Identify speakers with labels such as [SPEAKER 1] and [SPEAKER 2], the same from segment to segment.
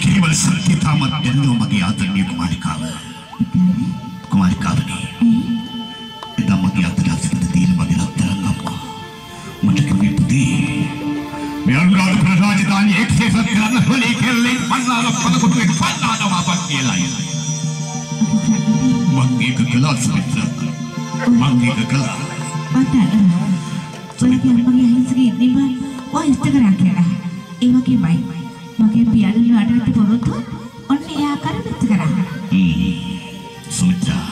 [SPEAKER 1] ಕಿರಿವಳ ಸಂಗೀತ ಮತ್ತೆಲ್ಲೋ ಬಗೆಯಾದ ನೀವು ಮಾಲಿಕಾವ ಕುಮಾರಿಕಾವನಿ ನಮ್ಮ ಜ್ಞಾಪನಾಸ್ಪದ ದೀನ ಬದಲಾಗ್ತಾರಲ್ಲಪ್ಪ ಮುಟ್ಟಕ್ಕೆ ಬಿಟ್ಟಿದೆ
[SPEAKER 2] ಬೆಳಗಾವಿ
[SPEAKER 1] ಪ್ರಜಾಜಿತಾನಿ
[SPEAKER 2] ಏಕೆ ಸತ್ಯನ ಹೊಲಿ ಕೆಲ್ಲಿ
[SPEAKER 1] ಪನ್ನಾಲ
[SPEAKER 2] ಪದಕೊಟ್ಟು ಪನ್ನಾಲ ಮಾಪಕ್ಕಿಯಲ್ಲ ಮಂಗೀಕ ಕಲಾ ಸುಮಿತ್ರ ಮಂಗೀಕ ಕಲಾ ಸುಮಿತ್ರ ಮಂಗೀಕ ಕಲಾ ಸುಮಿತ್ರ ಮಂಗೀಕ ಕಲಾ ಸುಮಿತ್ರ ಮಂಗೀಕ ಕಲಾ මගේ
[SPEAKER 3] පියාණන් වඩාත් පොරොත්තු ඔන්න එයා කරමිත් කරා.
[SPEAKER 1] හ්ම්. සුමිත්‍රා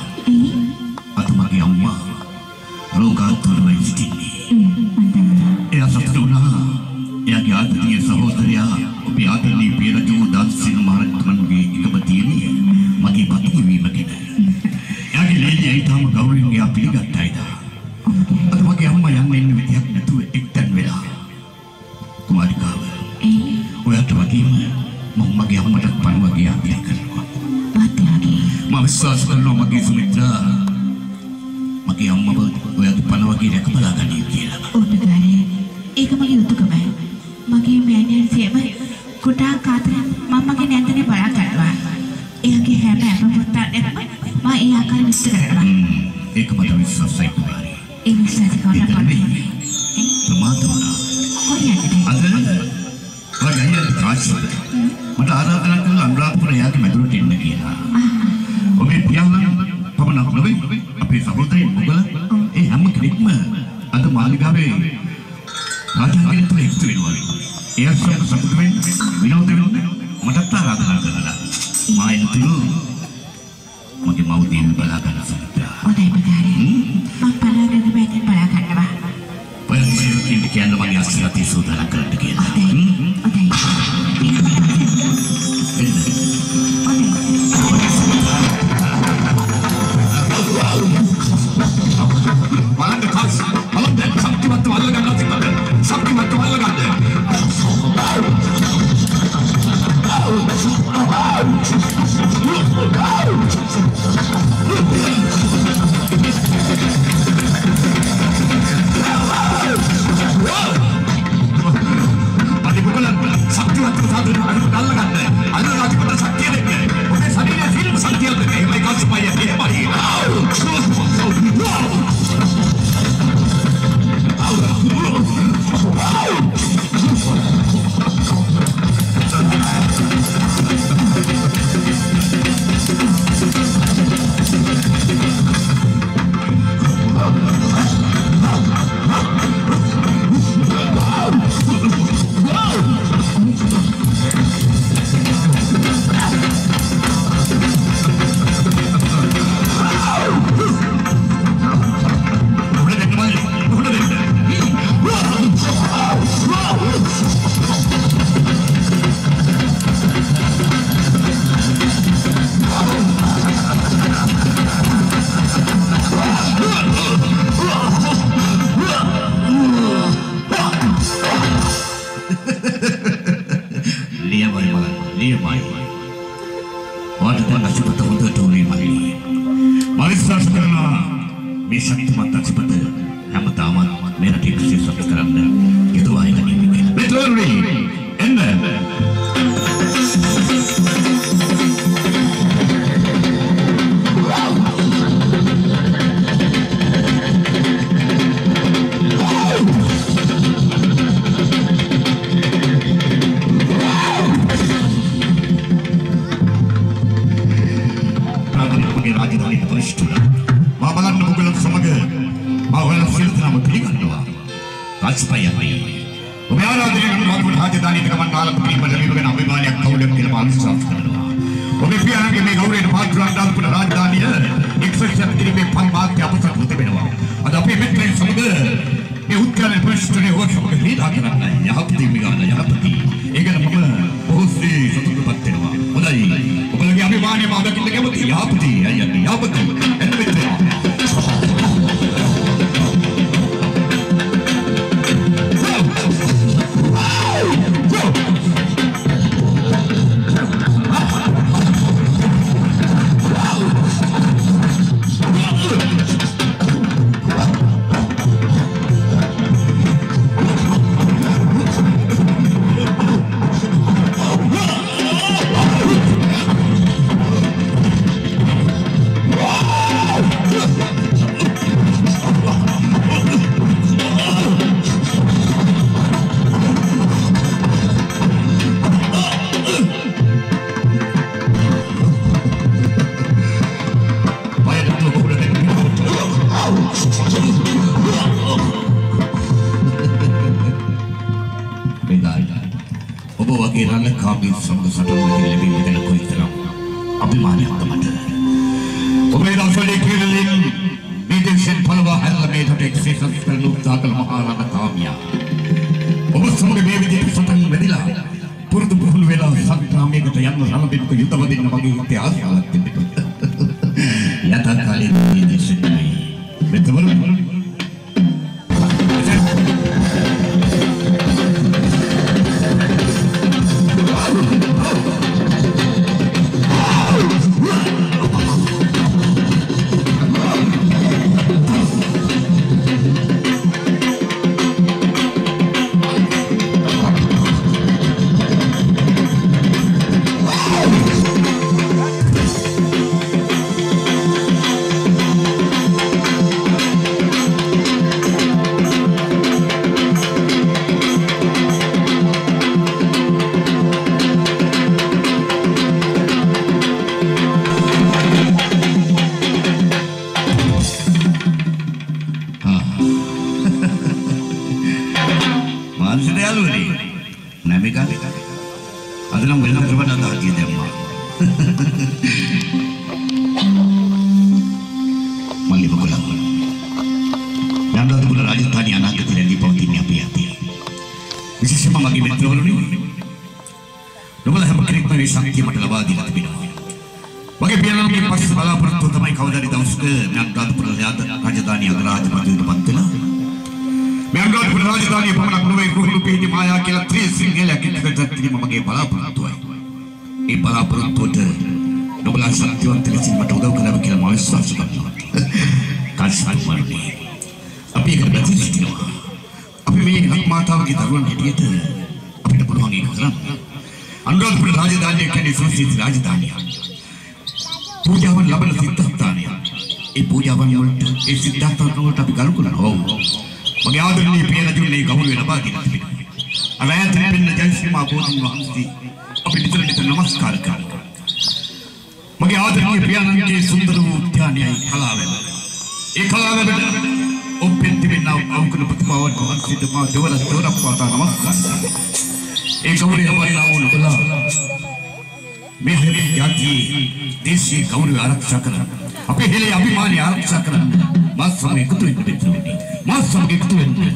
[SPEAKER 1] गौरी जाति देशी गौरी आरक्षक अपे अभिमानी आरक्षक मास्वामी कुतुवेंद्र मास्वामी कुतुवेंद्र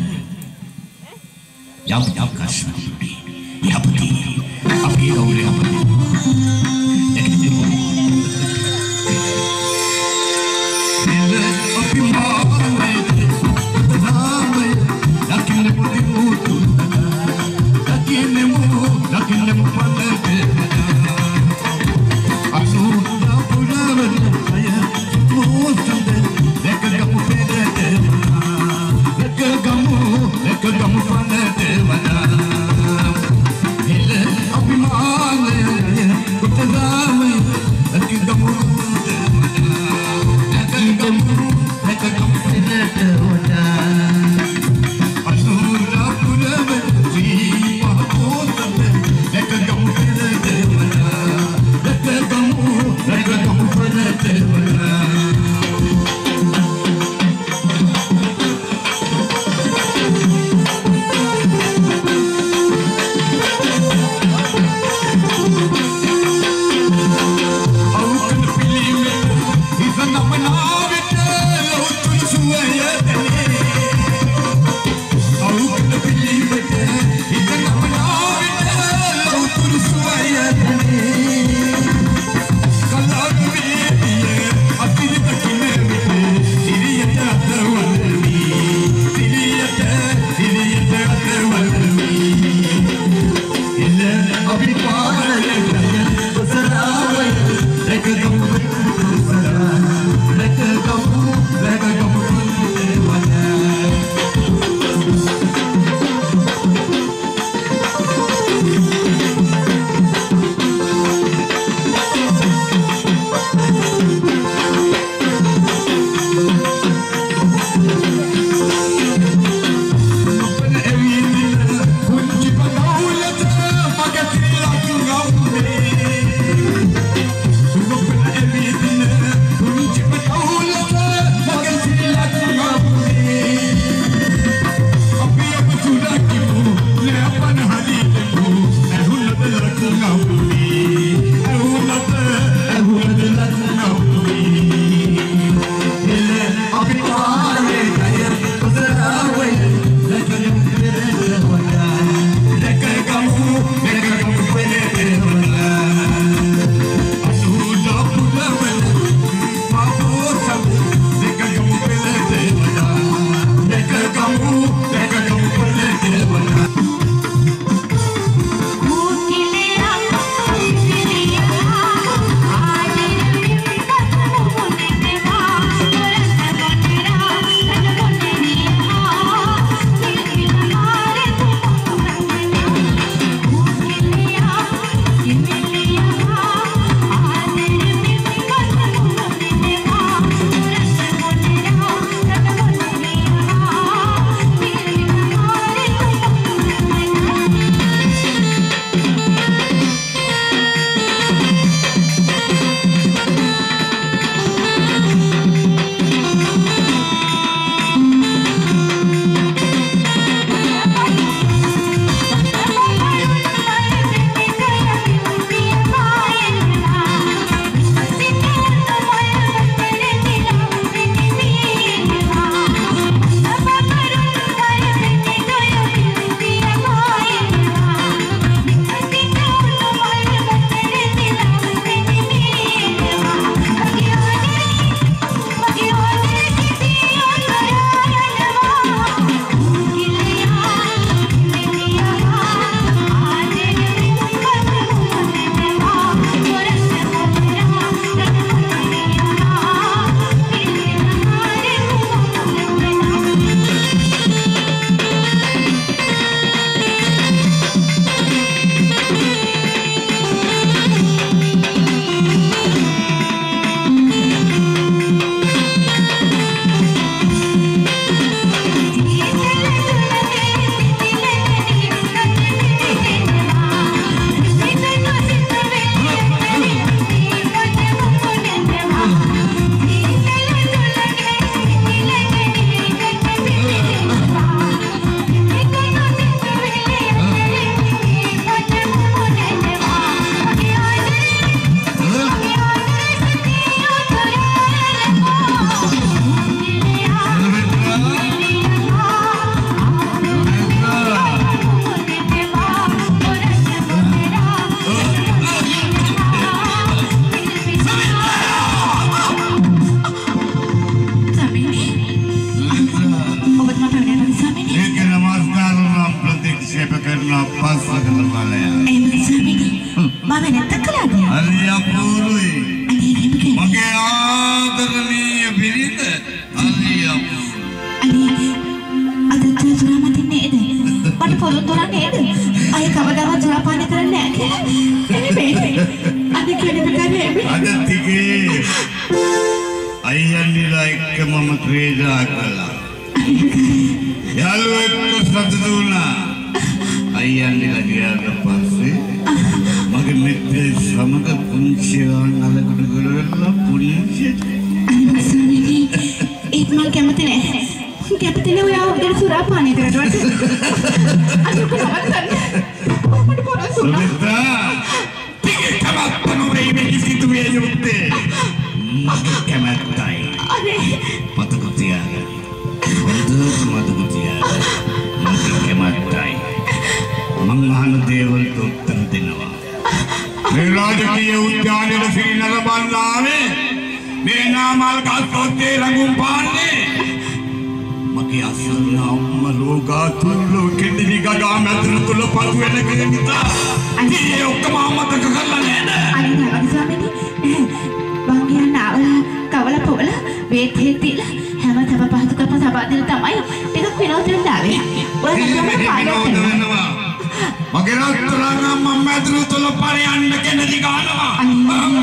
[SPEAKER 1] මගේ රත්තරන් අම්මා මැදුරු තුල පරයන්න කෙනෙදි ගන්නවා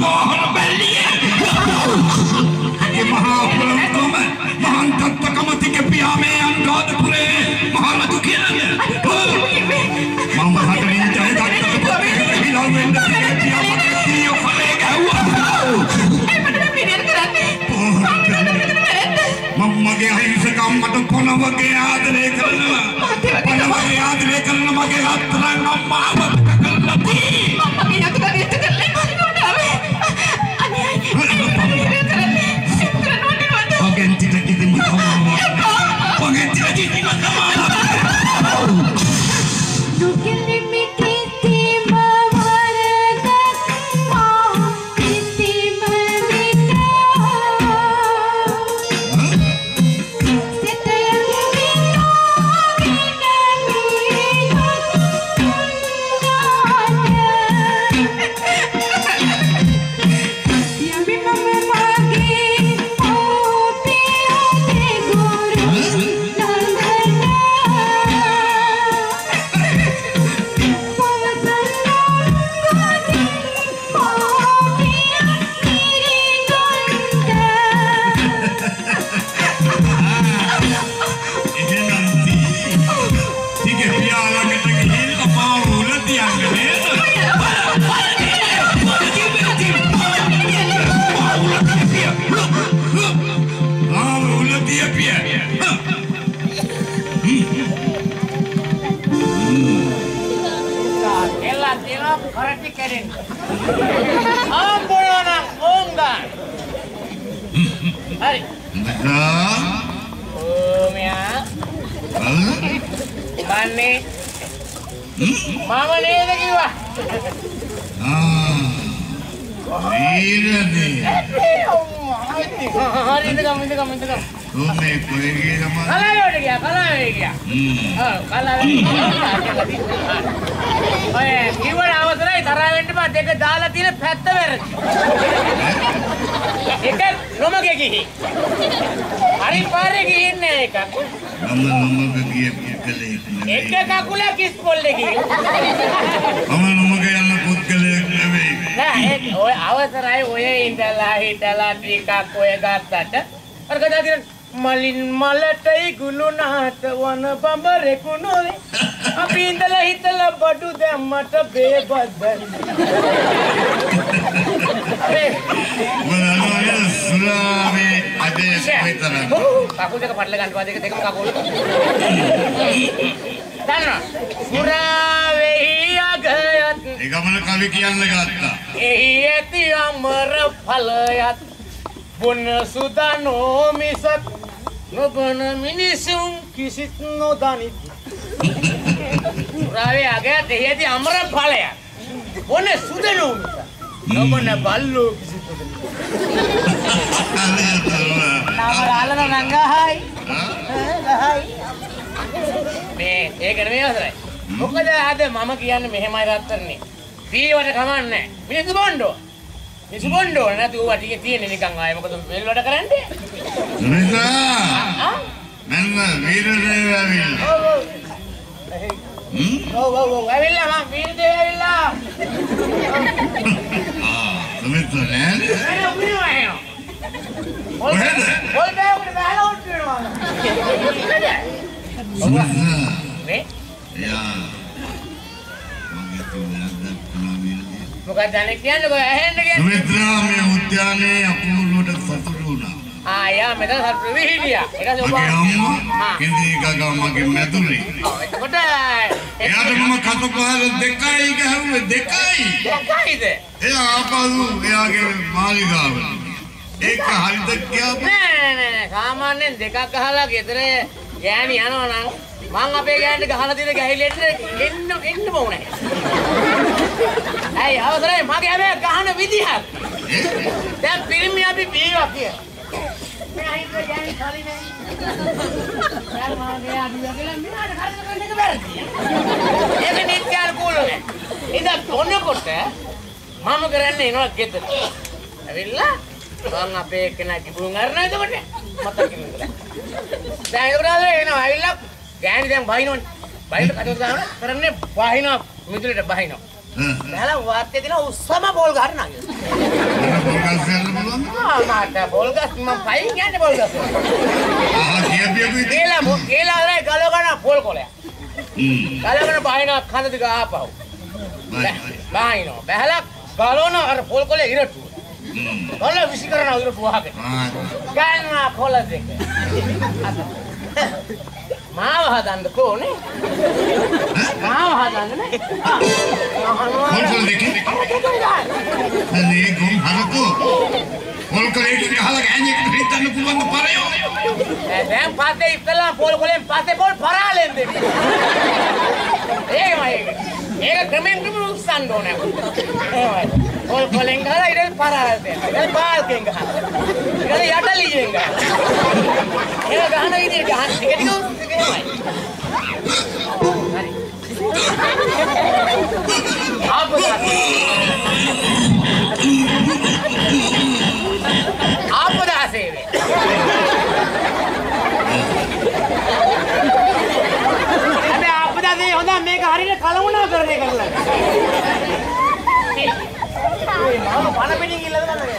[SPEAKER 1] කොහොම බැල්ලියේ ඒ මහා පුරම්කම මහාන් තත්ත්වකම තික පියාමේ අනුරාධපුරේ මහරජු කියන්නේ මම හතරින් ජය ගත්තට පස්සේ හිලව් වෙන්න තියේ පියාම තියෝ කලේ ගැව්වා මම මගේ අහිංසක අම්මට පොන වගේ ආදරය කරනවා පොන වගේ ආදරය කරන මගේ රත්තරන් අම්මාව කරලා වීරදී.
[SPEAKER 4] හරි ඉඳගමු ඉඳගමු ඉඳගමු.
[SPEAKER 1] කොහේ කොහේ ගියම?
[SPEAKER 4] කලාවට ගියා කලාවේ ගියා.
[SPEAKER 1] හ්ම්.
[SPEAKER 4] ඔව් කලාවේ ගියා. ඔය කිව්වට අවසරයි තරහ වෙන්න බා දෙක දාලා තියෙන පැත්ත වැරදි. එක නොමගේ ගිහි. හරි පාරේ ගිහින් නෑ එකක්.
[SPEAKER 1] මම නමක ගිය පුද්ගලයෙක්
[SPEAKER 4] එක. කකුල කිස්පොල්ලේ ගිහින්.
[SPEAKER 1] මම නමක යන පුද්ගලයෙක් නෙවෙයි.
[SPEAKER 4] නෑ ඒ ඔය අවසරයි ඔය ඉඳලා හිටලා ටිකක් ඔය ගත්තට. අර කතා කියන මලින් මලටයි ගුළුනාට වන බඹරෙකු නොවේ. අපි ඉඳලා හිටලා බඩු දැම්මට බේබද්දන්
[SPEAKER 1] මොනවාද සුරාවේ අදේ විතරක්.
[SPEAKER 4] කකුල් දෙක පටල ගන්නවා දෙක දෙක කකුල්
[SPEAKER 1] ගමන කවි කියන්න ගත්තා.
[SPEAKER 4] එහි ඇති අමර ඵලයත්. බොන සුදනෝ මිසක් නොබන මිනිසුන් කිසිත් නොදනිත්. පුරාවේ අගයත් එහි ඇති අමර ඵලයත්. බොන සුදනෝ මිසක් නොබන බල්ලෝ කිසිත් නොදනිත්. නාමරාලන නංගහයි ගහයි මේ ඒක නෙමෙයි අවසරයි මොකද අද මම කියන්නේ මෙහෙමයි රත්තරනේ. දීවට කමන්නේ. මිනිස්සු බොණ්ඩෝ බොන්න ඕන නැතු ඌවා ටික තියෙන නිකන් ආයේ. මොකද මෙල් වැඩ කරන්නේ? ආ?
[SPEAKER 1] මෙන්න වීරදේව ඇවිල්ලා.
[SPEAKER 4] ඔව් ඔව්.
[SPEAKER 1] හ්ම්?
[SPEAKER 4] ඔව් ඔව් ඔව්. ඇවිල්ලා මම වීරදේව ඇවිල්ලා.
[SPEAKER 1] ආ සුමිත්‍රා නෑනේ
[SPEAKER 4] එන උනිනවා එන
[SPEAKER 1] කොහෙද?
[SPEAKER 4] පොල් බෑගුට බහලා උත් වෙනවා
[SPEAKER 1] සුමිත්‍රා
[SPEAKER 4] මේ
[SPEAKER 1] යා මගේ තුනක් දක්නා
[SPEAKER 4] මොකක්ද අනේ කියන්නේ කොහෙ ඇහෙන්න කියන්නේ
[SPEAKER 1] සුමිත්‍රා මේ උද්‍යානයේ අපූර්වට සතුටු වුණා
[SPEAKER 4] ආ යා මෙතන සතුරු විහිදියා ඒක සෝබා
[SPEAKER 1] අම්මා කෙන්දී ගගා මගේ මැදුරේ
[SPEAKER 4] එතකොට
[SPEAKER 1] එයාට මම කටපාඩම් දෙකයි ගහුවේ දෙකයි
[SPEAKER 4] දෙකයිද
[SPEAKER 1] එයා ආපහු එයාගේ මාලිගාවට ඒක හරිද කියපු
[SPEAKER 4] නෑ නෑ සාමාන්‍යයෙන් දෙකක් ගහලා ගෙදර ගෑණි යනවා නම් මං අපේ ගෑණිට ගහලා තියෙන ගැහිලෙන්න එන්න එන්න ඕනේ. ඇයි අවසරයි මගේ හැබැයි ගහන විදිහක්. දැන් පිරිමි අපි බීවා කිය. මේ අහිංසක ගෑණි කලින් නෑ. දැන් මගේ අඩිය කියලා මෙයාට කරදර කරන්න එක වැරදි. ඒක නිත්‍යානුකූලව. ඉතින් තොන්නකොට මම කරන්නේ එනවා ගෙදර. ඇවිල්ලා මං අපේ කෙනා කිඹුන් අරනවා එතකොට මතක ඉන්නලා. දැන් ඒක උනාද එනවා ඇවිල්ලා ගෑණි දැන් බහිනවනේ. බහිනට කටට දානවා කරන්නේ බහිනවා මිදුලට බහිනවා. දැන් වාත්තේ දින උස්සම බෝල් ගන්නවා. ආ මාට බෝල් ගස් මම පයින් යන්නේ බෝල් ගස්.
[SPEAKER 1] ආ කියපියකුයි
[SPEAKER 4] කියලා කියලා අරයි ගල ගන්න බෝල් කොලයක්.
[SPEAKER 1] හ්ම්
[SPEAKER 4] ගලගෙන බහිනවා කන දිග ආපහු. බහිනවා. බහැලා ගලවන අර බෝල් කොලේ ඉරටු. ගල විසි කරන ඉරටු වහගෙන.
[SPEAKER 1] ආ
[SPEAKER 4] ගන්නවා කොල දෙක. මාව හදන්න කෝනේ. මාව හදන්න නේ.
[SPEAKER 1] පොල්කල් දෙකේ නේ ගොම් හරකෝ පොල්කල් එක ගහලා ගෑණියෙක්ට හිටන්න පුළුවන් පරයෝ
[SPEAKER 4] දැන් පස්සේ ඉස්සලා පොල් කොලෙන් පස්සේ පොල් පරාලෙන් දෙන්න. ඒකමයි ඒක. ඒක ක්‍රමෙන් ක්‍රමෙන් උස්සන්න ඕනේ. එහෙමයි. පොල් කොලෙන් ගහලා ඊට පරාල දෙන්න. ඊට පාල්කෙන් ගහලා. ඊට යටලියෙන් ගහලා. ඒක ගහන විදිහට ගහන ටික ටික උස්සගෙන එහෙමයි. හරි. ආපදා. ආපදා සේවය. හැබැයි අපදාසේ හොඳ මේක හරියට කලවුණා කරන එක කරලා. ඒ මම පණ පිටින් ඉල්ලද ගන්නද?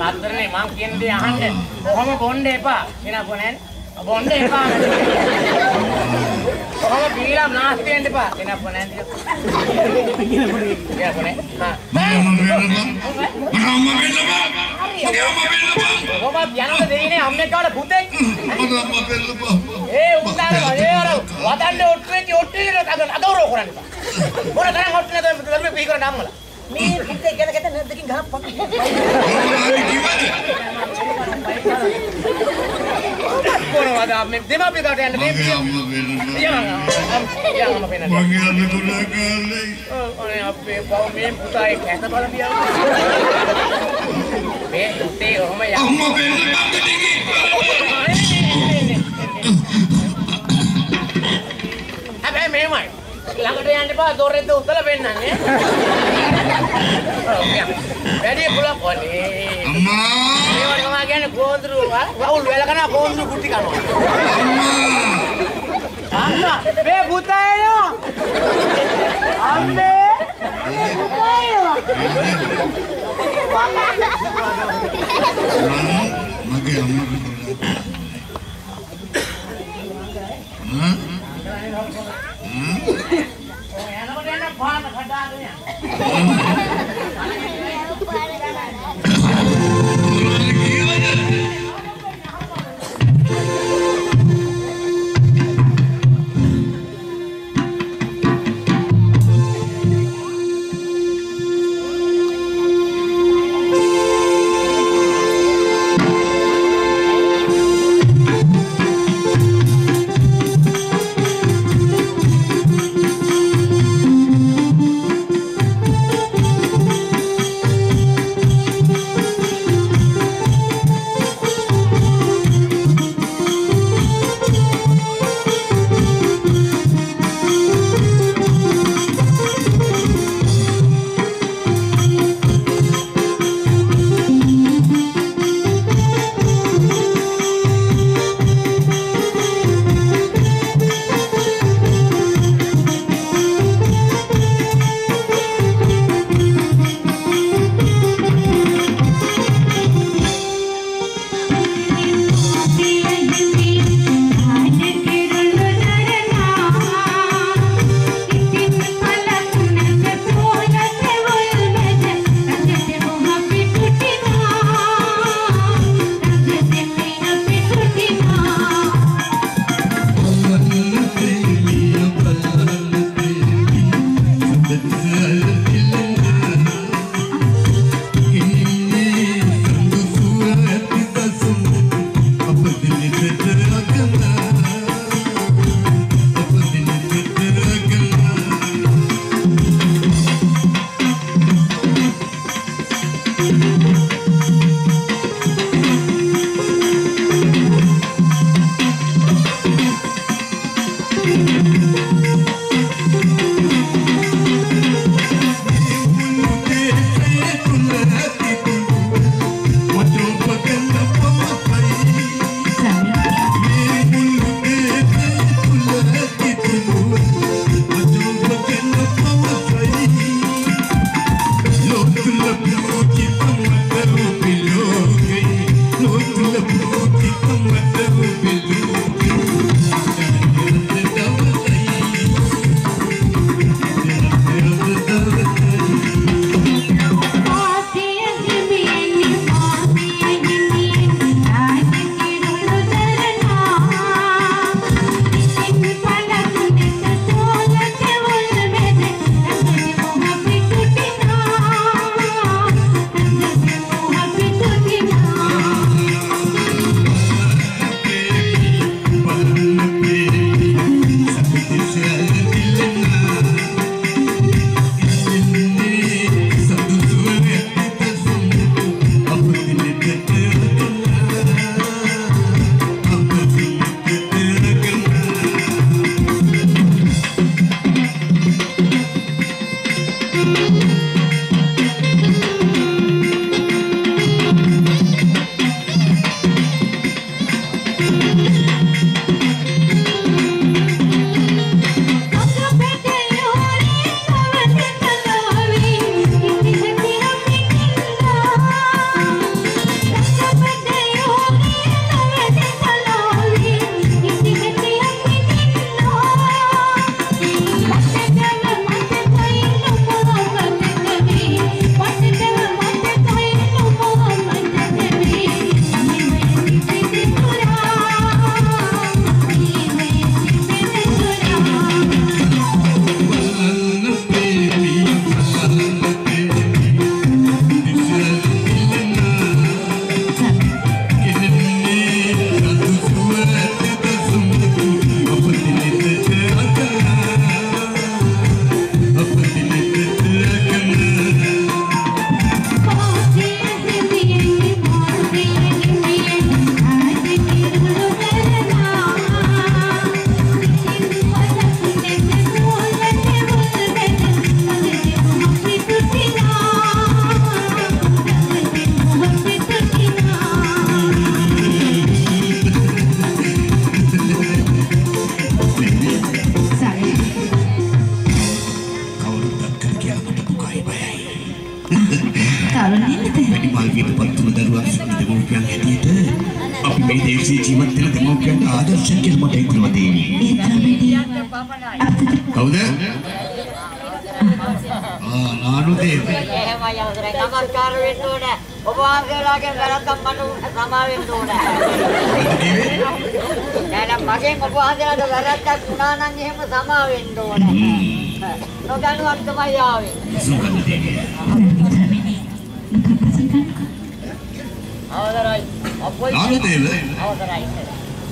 [SPEAKER 4] පත්තරනේ මං කියන දේ අහන්න. කොහොම බොන්න එපා. එන බොන්නේ. බොන්න එපා. කොහොම බීලා නාස්ති වෙන්න එපා. එන බොන්නේ. එන බොන්නේ. හා.
[SPEAKER 1] මම වෙලබ මම වෙලබ මගේ අම්මා වෙලබ
[SPEAKER 4] කොහොමද යනද දෙන්නේ අම්මේ කාට පුතෙක්?
[SPEAKER 1] මම අම්මා වෙලබ
[SPEAKER 4] ඒ උන්දාන ඒ අර වදන්නේ ඔට්ටුවේ ඔට්ටුවේ අද අදවරෝ කරන්නේ. මොන තරම් ඔට්ටුනේ දැන් ධර්ම පිළිකර නම්මල. මේ පුතේ ගැන ගැන නැද්දකින් ගහපන්.
[SPEAKER 1] මොනවද කිව්වද
[SPEAKER 4] කොනවද මේ දෙමාපිය කාට යන්න
[SPEAKER 1] මගේ
[SPEAKER 4] මේ
[SPEAKER 1] අම්මා වෙලබ
[SPEAKER 4] යන්න යන්න පේනවා.
[SPEAKER 1] මගේ අම්මා දුනා කාලේ
[SPEAKER 4] ඔනේ අපේ පව් මේ පුතා ඒ කැත බල පියා. මේ පුතේ ඔහම යන්න.
[SPEAKER 1] අම්මා වෙලබ
[SPEAKER 4] හැබැයි මේමයි. ළඟට යන්න එපා දොරෙද්ද උත්තල පෙන්නන්නේ. ඔව්. වැඩි පුලක් වනේ.
[SPEAKER 1] අම්මා
[SPEAKER 4] ඒවට තමයි කියන්නේ ගෝඳුරු වවුල් වෙල කරනවා ගෝඳුරු කුටි කනවා.
[SPEAKER 1] අම්මා
[SPEAKER 4] අම්මා මේ පුතා එනවා. අම්මේ පුතා එනවා.
[SPEAKER 1] මගේ අම්මා වෙලබ
[SPEAKER 4] යනකොට යන පාන කඩාගෙන යන්න.
[SPEAKER 5] Thank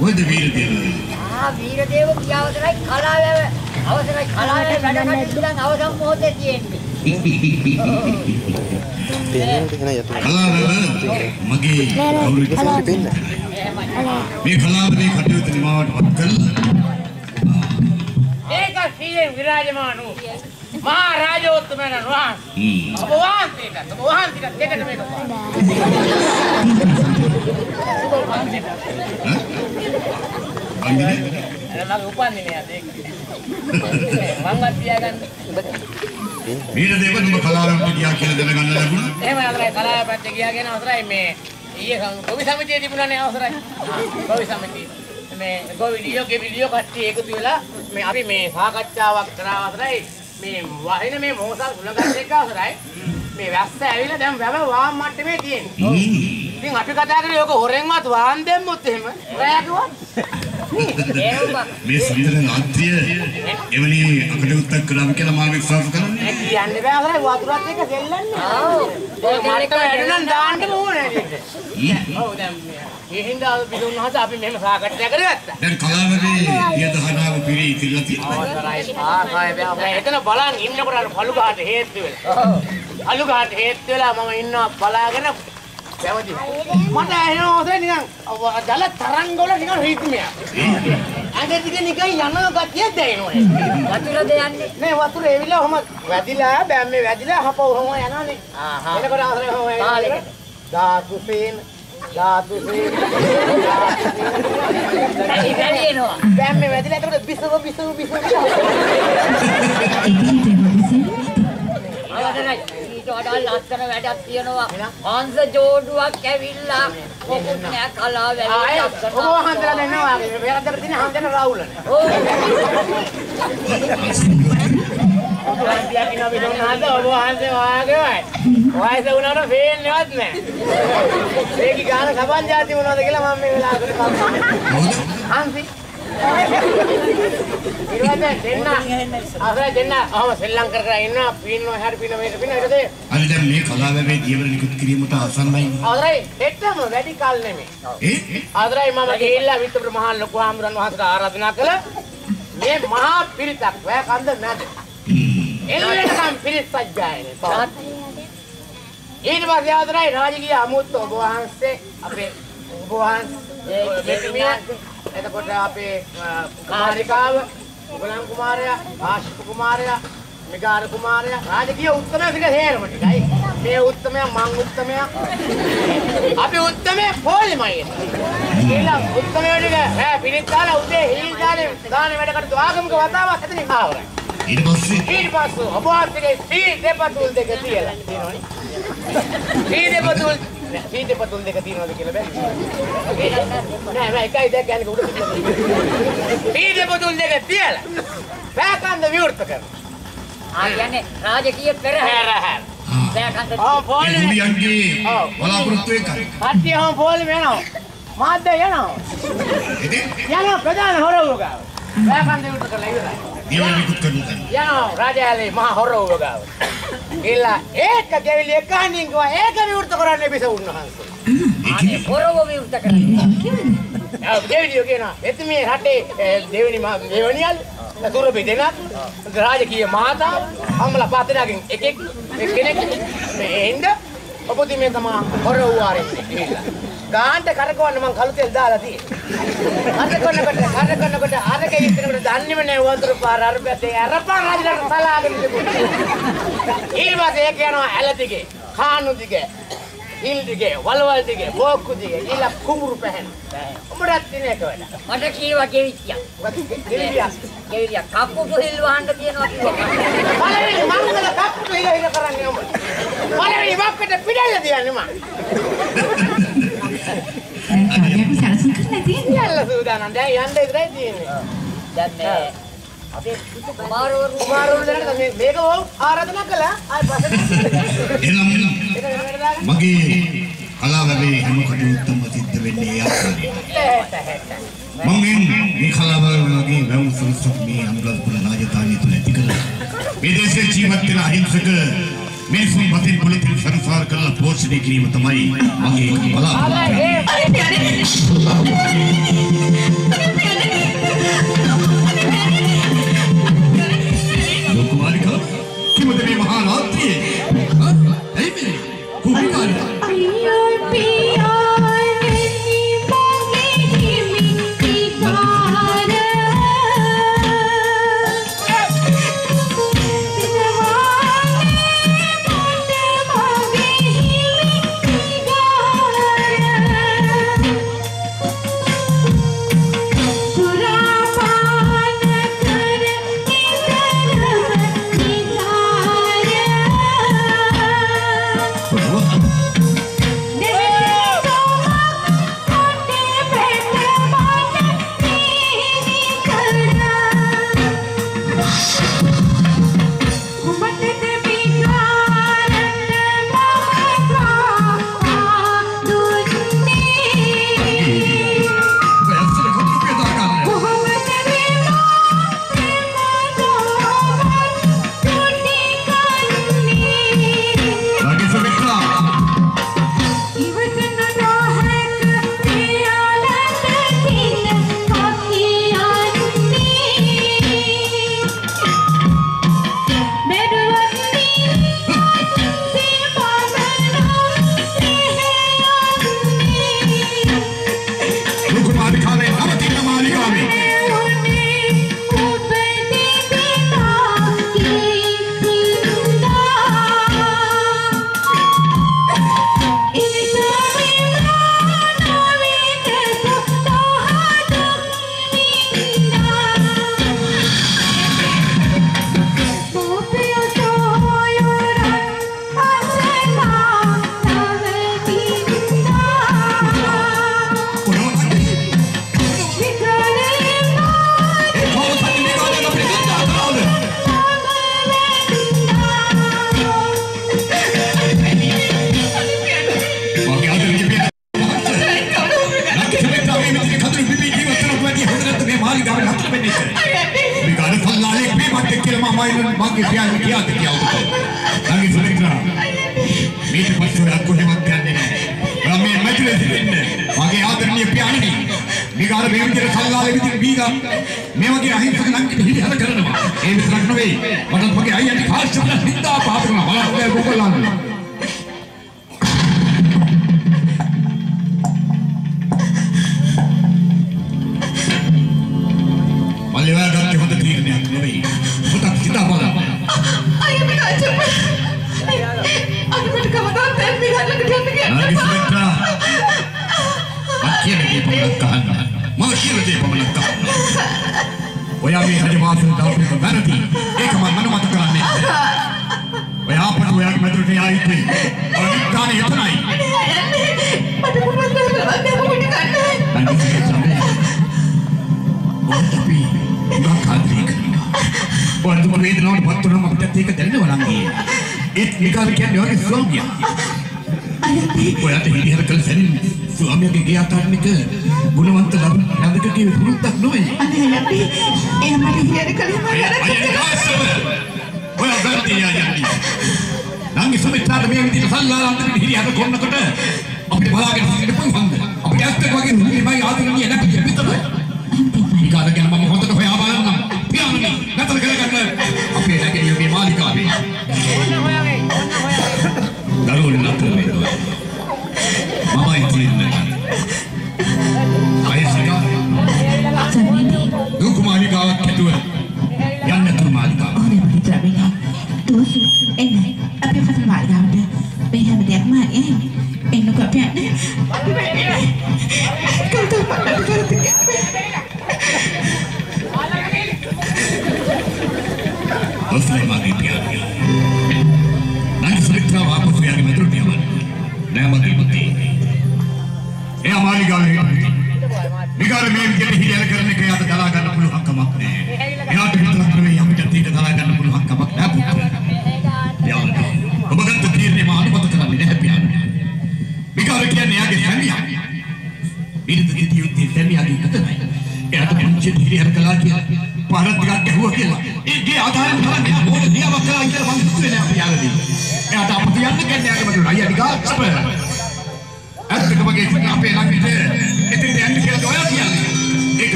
[SPEAKER 1] කොහෙද වීර දේව?
[SPEAKER 5] ආ වීරදේව කිය අවසරයි කලාවේ අවසරයි කලාවේ වැඩ කටයුතු දැන් අවසන් මොහොතේ තියෙන්නේ.
[SPEAKER 1] මගේ කවුරුද? මේ කලාවේ කටයුතු නිමාවට පත් කළා.
[SPEAKER 4] ඒක සීලෙන් විරාජමාන වූ මහා රාජෝත්තමයන් වහන්සේ.
[SPEAKER 1] හ්ම්.
[SPEAKER 4] ඔබ වහන්සේට ඔබ වහන්සේට දෙකට මේක පාන.
[SPEAKER 1] අන්නේ
[SPEAKER 4] මගේ උපන්දිනය අද ඒක. මංවත් තියාගන්න.
[SPEAKER 1] වීර දේව නුඹ කලාවට ගියා කියලා දැනගන්න ලැබුණා.
[SPEAKER 4] එහෙම අවසරයි කලාව පැත්තේ ගියාගෙන අවසරයි මේ ඊයේ සම්- ගොවි සමිතියේ තිබුණානේ අවසරයි. ගොවි සමිතිය. මේ ගොවි ලියෝගේ විලියෝ කට්ටිය එකතු වෙලා මේ අපි මේ සාකච්ඡාවක් කරා අවසරයි. මේ වහින මේ මොහොතල් සුලගත් එක්ක අවසරයි. මේ වැස්ස ඇවිල්ලා දැන් වැව වාම් මට්ටමේ තියෙන්නේ.
[SPEAKER 1] හ්ම්.
[SPEAKER 4] ඉතින් අපි කතා කරේ ඔක හොරෙන්වත් වාන් දෙම්මොත් එහෙම රැයකුවත්
[SPEAKER 1] මේ සුන්දර නාට්‍ය එවැනි අකටයුත්තක් කරාම කියලා මා විශ්වාස කරන්නේ.
[SPEAKER 4] කියන්න බෑ අවසරයි වතුරත් එක්ක දෙල්ලන්නේ.
[SPEAKER 5] ඔව්.
[SPEAKER 4] ඔය මට්ටම වැඩුණන් දාන්න ඕනේ. ඔව් දැන් මේ හින්දා බිදුන් වහන්ස අපි මෙහෙම සාකච්ඡා කරගත්තා.
[SPEAKER 1] දැන් කලාවේ පියදහනාව පිරී ඉතිරිලා තියෙනවා.
[SPEAKER 4] ආකාය බෑ. එතන බලන් ඉන්නකොට අර පළු ගහට හේතු වෙලා. අලු ගහට හේත් වෙලා මම ඉන්නවා බලාගෙන පැවති. මට එනවා ඔතේ නිකන් ජල තරංග වල නිකන් රීතිමයක්. ඇඟ දිග නිකන් යන ගතිය දැනෙනවා.
[SPEAKER 5] වතුරද යන්නේ?
[SPEAKER 4] මේ වතුර එවිලා ඔහම වැදිලා බෑම්මේ වැදිලා හප ඔහම යනවානේ.
[SPEAKER 5] ආහා.
[SPEAKER 4] එනකොට අහරේ ඔහම
[SPEAKER 5] කාලෙකට.
[SPEAKER 4] ධාතු සේන ධාතු සේන
[SPEAKER 5] ඇයි වැලිනවා?
[SPEAKER 4] බෑම්මේ වැදිලා එතකොට බිසව බිසව බිසව
[SPEAKER 5] අවදනයි. ඊට වඩා ලස්සන වැඩක් තියෙනවා. හංස ජෝඩුවක් ඇවිල්ලා මොකුත් නෑ කලාව ඇවිල්ලා
[SPEAKER 4] ඔබ
[SPEAKER 5] ලස්සන.
[SPEAKER 4] හන්දලා දෙනවා වැරද්දට තියෙන හන්දන රාහුලනේ
[SPEAKER 5] ඕ.
[SPEAKER 4] වන්දියා කියන විදිහ නේද ඔබ හන්දේ වාගේයි වයස වුණාට පේන්නේවත් නැහැ ඒකි ගාන සබන් જાති මොනවද කියලා මම මේ වෙලාවට කවුද හන්සි ඊළඟට දෙන්න අර දෙන්න අහම සෙල්ලම් කර කර ඉන්නවා පින්නෝ හැර පින්න මේක පින්න ඊට පස්සේ
[SPEAKER 1] අද දැන් මේ කලාවැවේ දියවර නිකුත් කිරීමට ආසන්නයි.
[SPEAKER 4] ආදරයි හෙටම වැඩි කල් නෙමෙයි.
[SPEAKER 1] ඒ?
[SPEAKER 4] ආදරයි මම ගිහිල්ලා විත්තුපුර මහා ලොකු ආමරන් වහන්සේට ආරාධනා කළා. මේ මහා පිරිතක් වැය කන්ද මැද එල්ලෙනකම් පිරිත් සජ්ජායනේ ඊට පස්සේ ආදරයි රාජකීය අමුත්ත ඔබ වහන්සේ අපේ ඔබ වහන්සේ මෙතුමිය එතකොට අපේ කුමාරිකාව උගලන් කුමාරයා ආශිප කුමාරයා මිගාර කුමාරයා රාජකීය උත්තමයා ටික හේරම ටිකයි. මේ උත්තමයා මං උත්තමයා අපි උත්තමේ පොල්මයි. කියලා උත්තමයා ටික ඈ පිළිත් දාලා උදේ හිල් දාලා දාන වැඩ කටයුතු ආගමික වතාවක් එතනින් ආවරයි
[SPEAKER 1] ඊට පස්සේ?
[SPEAKER 4] ඊට පස්සේ ඔබ වහන්සේගේ සී දෙපතුල් දෙක තියලා. තියෙනවනේ. සී දෙපතුල් නෑ, සී දෙපතුල් දෙක තියෙනවද කියලා බෑ. නෑ නෑ එකයි දෙක ගන්න උඩ තියලා. සී දෙපතුල් දෙක තියලා. බෑකන්ද විවෘත කරනවා.
[SPEAKER 5] ආ කියන්නේ රාජකීය පෙරහැර.
[SPEAKER 4] ඔව්.
[SPEAKER 1] බලාපොරොත්තු එකයි.
[SPEAKER 4] කට්ටිය හම පොල්නේ යනවා. මාත් දැන් යනවා. යනවා ප්‍රධාන හොරවුව ගාව. බෑකන්ද විවෘත කරලා ඉවරයි.
[SPEAKER 1] දියවර නිකුත් කරනු ගන්න.
[SPEAKER 4] යනවා රාජයාලේ මහා හොරවුව ගාව. ගිහලා ඒක ගෙවිලි එකහනින් ගියා ඒක විවෘත කරන්න බිස උන්වහන්සේ.
[SPEAKER 5] අනේ පොරව විවෘත කරන්නේ.
[SPEAKER 4] ආ දෙවියෝ කියනවා එතුමිය රටේ දෙවෙනි මා දෙවෙනියල් දුරබි දෙනක් රාජකීය මාතාව අම්මලා පාතනගෙන් එකෙක් කෙනෙක් මේ එන්න ඔබතුමිය තමයි හොර වුවාරේ ගිහිල්ලා ගාන්ට කරකවන්න මං කළු තෙල් දාලා තියෙන්නේ අර කරනකොට අර කරනකොට අරක ඉස්සරකට දන්නේම නෑ වතුර පාර අර පැත්තේ අරපන් රාජලට සලාගෙන තිබුණා පස්සේ ඒක යනවා ඇල දිගේ කානු දිගේ ඉල් දිගේ වලවල් දිගේ බෝක්කු දිගේ. ඊළ කුඹුරු පැහැෙන. උඹටත් තියෙන එක වැඩ
[SPEAKER 5] මට කීවා ගෙවිච්චා.
[SPEAKER 4] ගෙලියක්
[SPEAKER 5] ගෙවිලිය කප්පු පුහිල් වහන්න තියෙනවා කිව්වා.
[SPEAKER 4] පළවෙනි මංගල කප්පුට හිල හිල කරන්නේ උඹ. පළවෙනි වක්කට පිටල්ල තියන්නේ මං
[SPEAKER 3] කාර්යයක් සැලසුම් කරලා තියෙන්නේ.
[SPEAKER 4] යල්ල සූදානම් දැන් යන්න ඉදරයි තියෙන්නේ
[SPEAKER 5] දැන් මේ අපේ පුතු කුමාරවරු
[SPEAKER 4] කුමාරවරු දැනට මේ මේක වෝ ආරාධනා කළා ආයි පස්සේ
[SPEAKER 1] එනම්
[SPEAKER 4] දාගන්න
[SPEAKER 1] මගේ කලාවැවේ හැම කටයුත්තම සිද්ධ වෙන්නේ ඒ ආකාරයට. මම මේ කලාවැවේ වැව් මේ අනුරාධපුර රාජධානිය තුළ ඇති කරලා මේ දේශයේ ජීවත් වෙන අහිංසක මිනිසුන් මතින් පොලිටික් සංසාර කරලා පෝෂණය කිරීම තමයි මගේ එක බලාපොරොත්තුව. ලෝකමාලිකා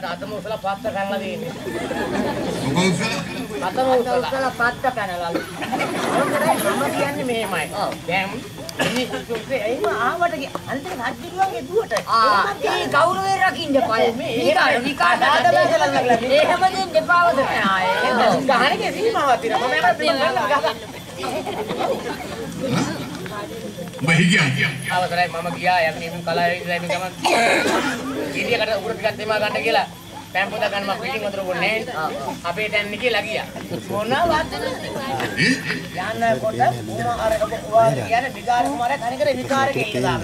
[SPEAKER 1] එයාට
[SPEAKER 4] අතම උසලා පත්ත කනලා දෙන්නේ.
[SPEAKER 1] මොකද උසලා?
[SPEAKER 4] අතම උසලා පත්ත කනලාලු. මම කියන්නේ මෙහෙමයි. දැන් මිනිස්සුන්ගේ එහෙම ආවට අන්තිම රජුගේ දුවට.
[SPEAKER 5] ඒ ගෞරවය රකින්න පය. මේකට
[SPEAKER 4] විකාශ ආදලා කරලා
[SPEAKER 5] එහෙම දෙන්න එපාවද?
[SPEAKER 4] ආයේ ගහන්නේ සීමාවක් තියෙනවා මම යන්න දෙන්න ගහන්න
[SPEAKER 1] උඹ හිගියම්
[SPEAKER 4] අවසරයි මම ගියා. යන්නේ මම කලාවේ ඉඳලා මේ ගමන්. ගිරියකට උගුර ටිකක් දෙමා ගන්න කියලා පෑන් පොත ගන්න මම පිටින් වතුර බොන්නේ අපේ ටැන් එකේ ලගියා මොන
[SPEAKER 1] වදනද
[SPEAKER 4] යන්න කොට මොන අර ඔවා කියන්නේ විකාර කුමාරයා තනිකර විකාරකේ ඉඳලා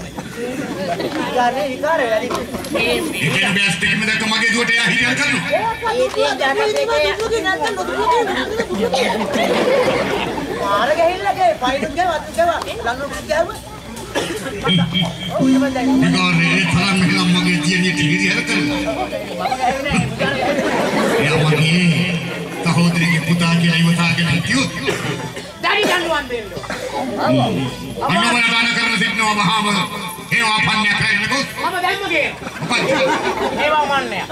[SPEAKER 4] විකාරේ විකාරේ වැඩි. මේ
[SPEAKER 1] මේ බෑස් දෙකම දැක්ක මගේ දුවට එයා හිරියම් කරනවා
[SPEAKER 4] ඒ තේ ජනකේ නන්ද නුදුගේ ජාතකයේ මාර ගහිල්ලගේ පයින් ගව අතු ගව ලන්නු ගව ඔව් ඉතින් දැන්
[SPEAKER 1] ඒ තරම් මෙහෙලා මගේ දියණියට හිරියල් කරනවා. එයා මගේ සහෝදරියගේ පුතා කියලා ඉවතාගෙන හිටියොත්
[SPEAKER 4] දැඩි දඬුවම් දෙන්න
[SPEAKER 1] අන්නවල දාන කරන සිටනවා මහාම ඒවා පන්නේ කරනකොත්
[SPEAKER 4] මම දැම්ම ගේ
[SPEAKER 1] මොකද?
[SPEAKER 4] ඒවා මන්නේ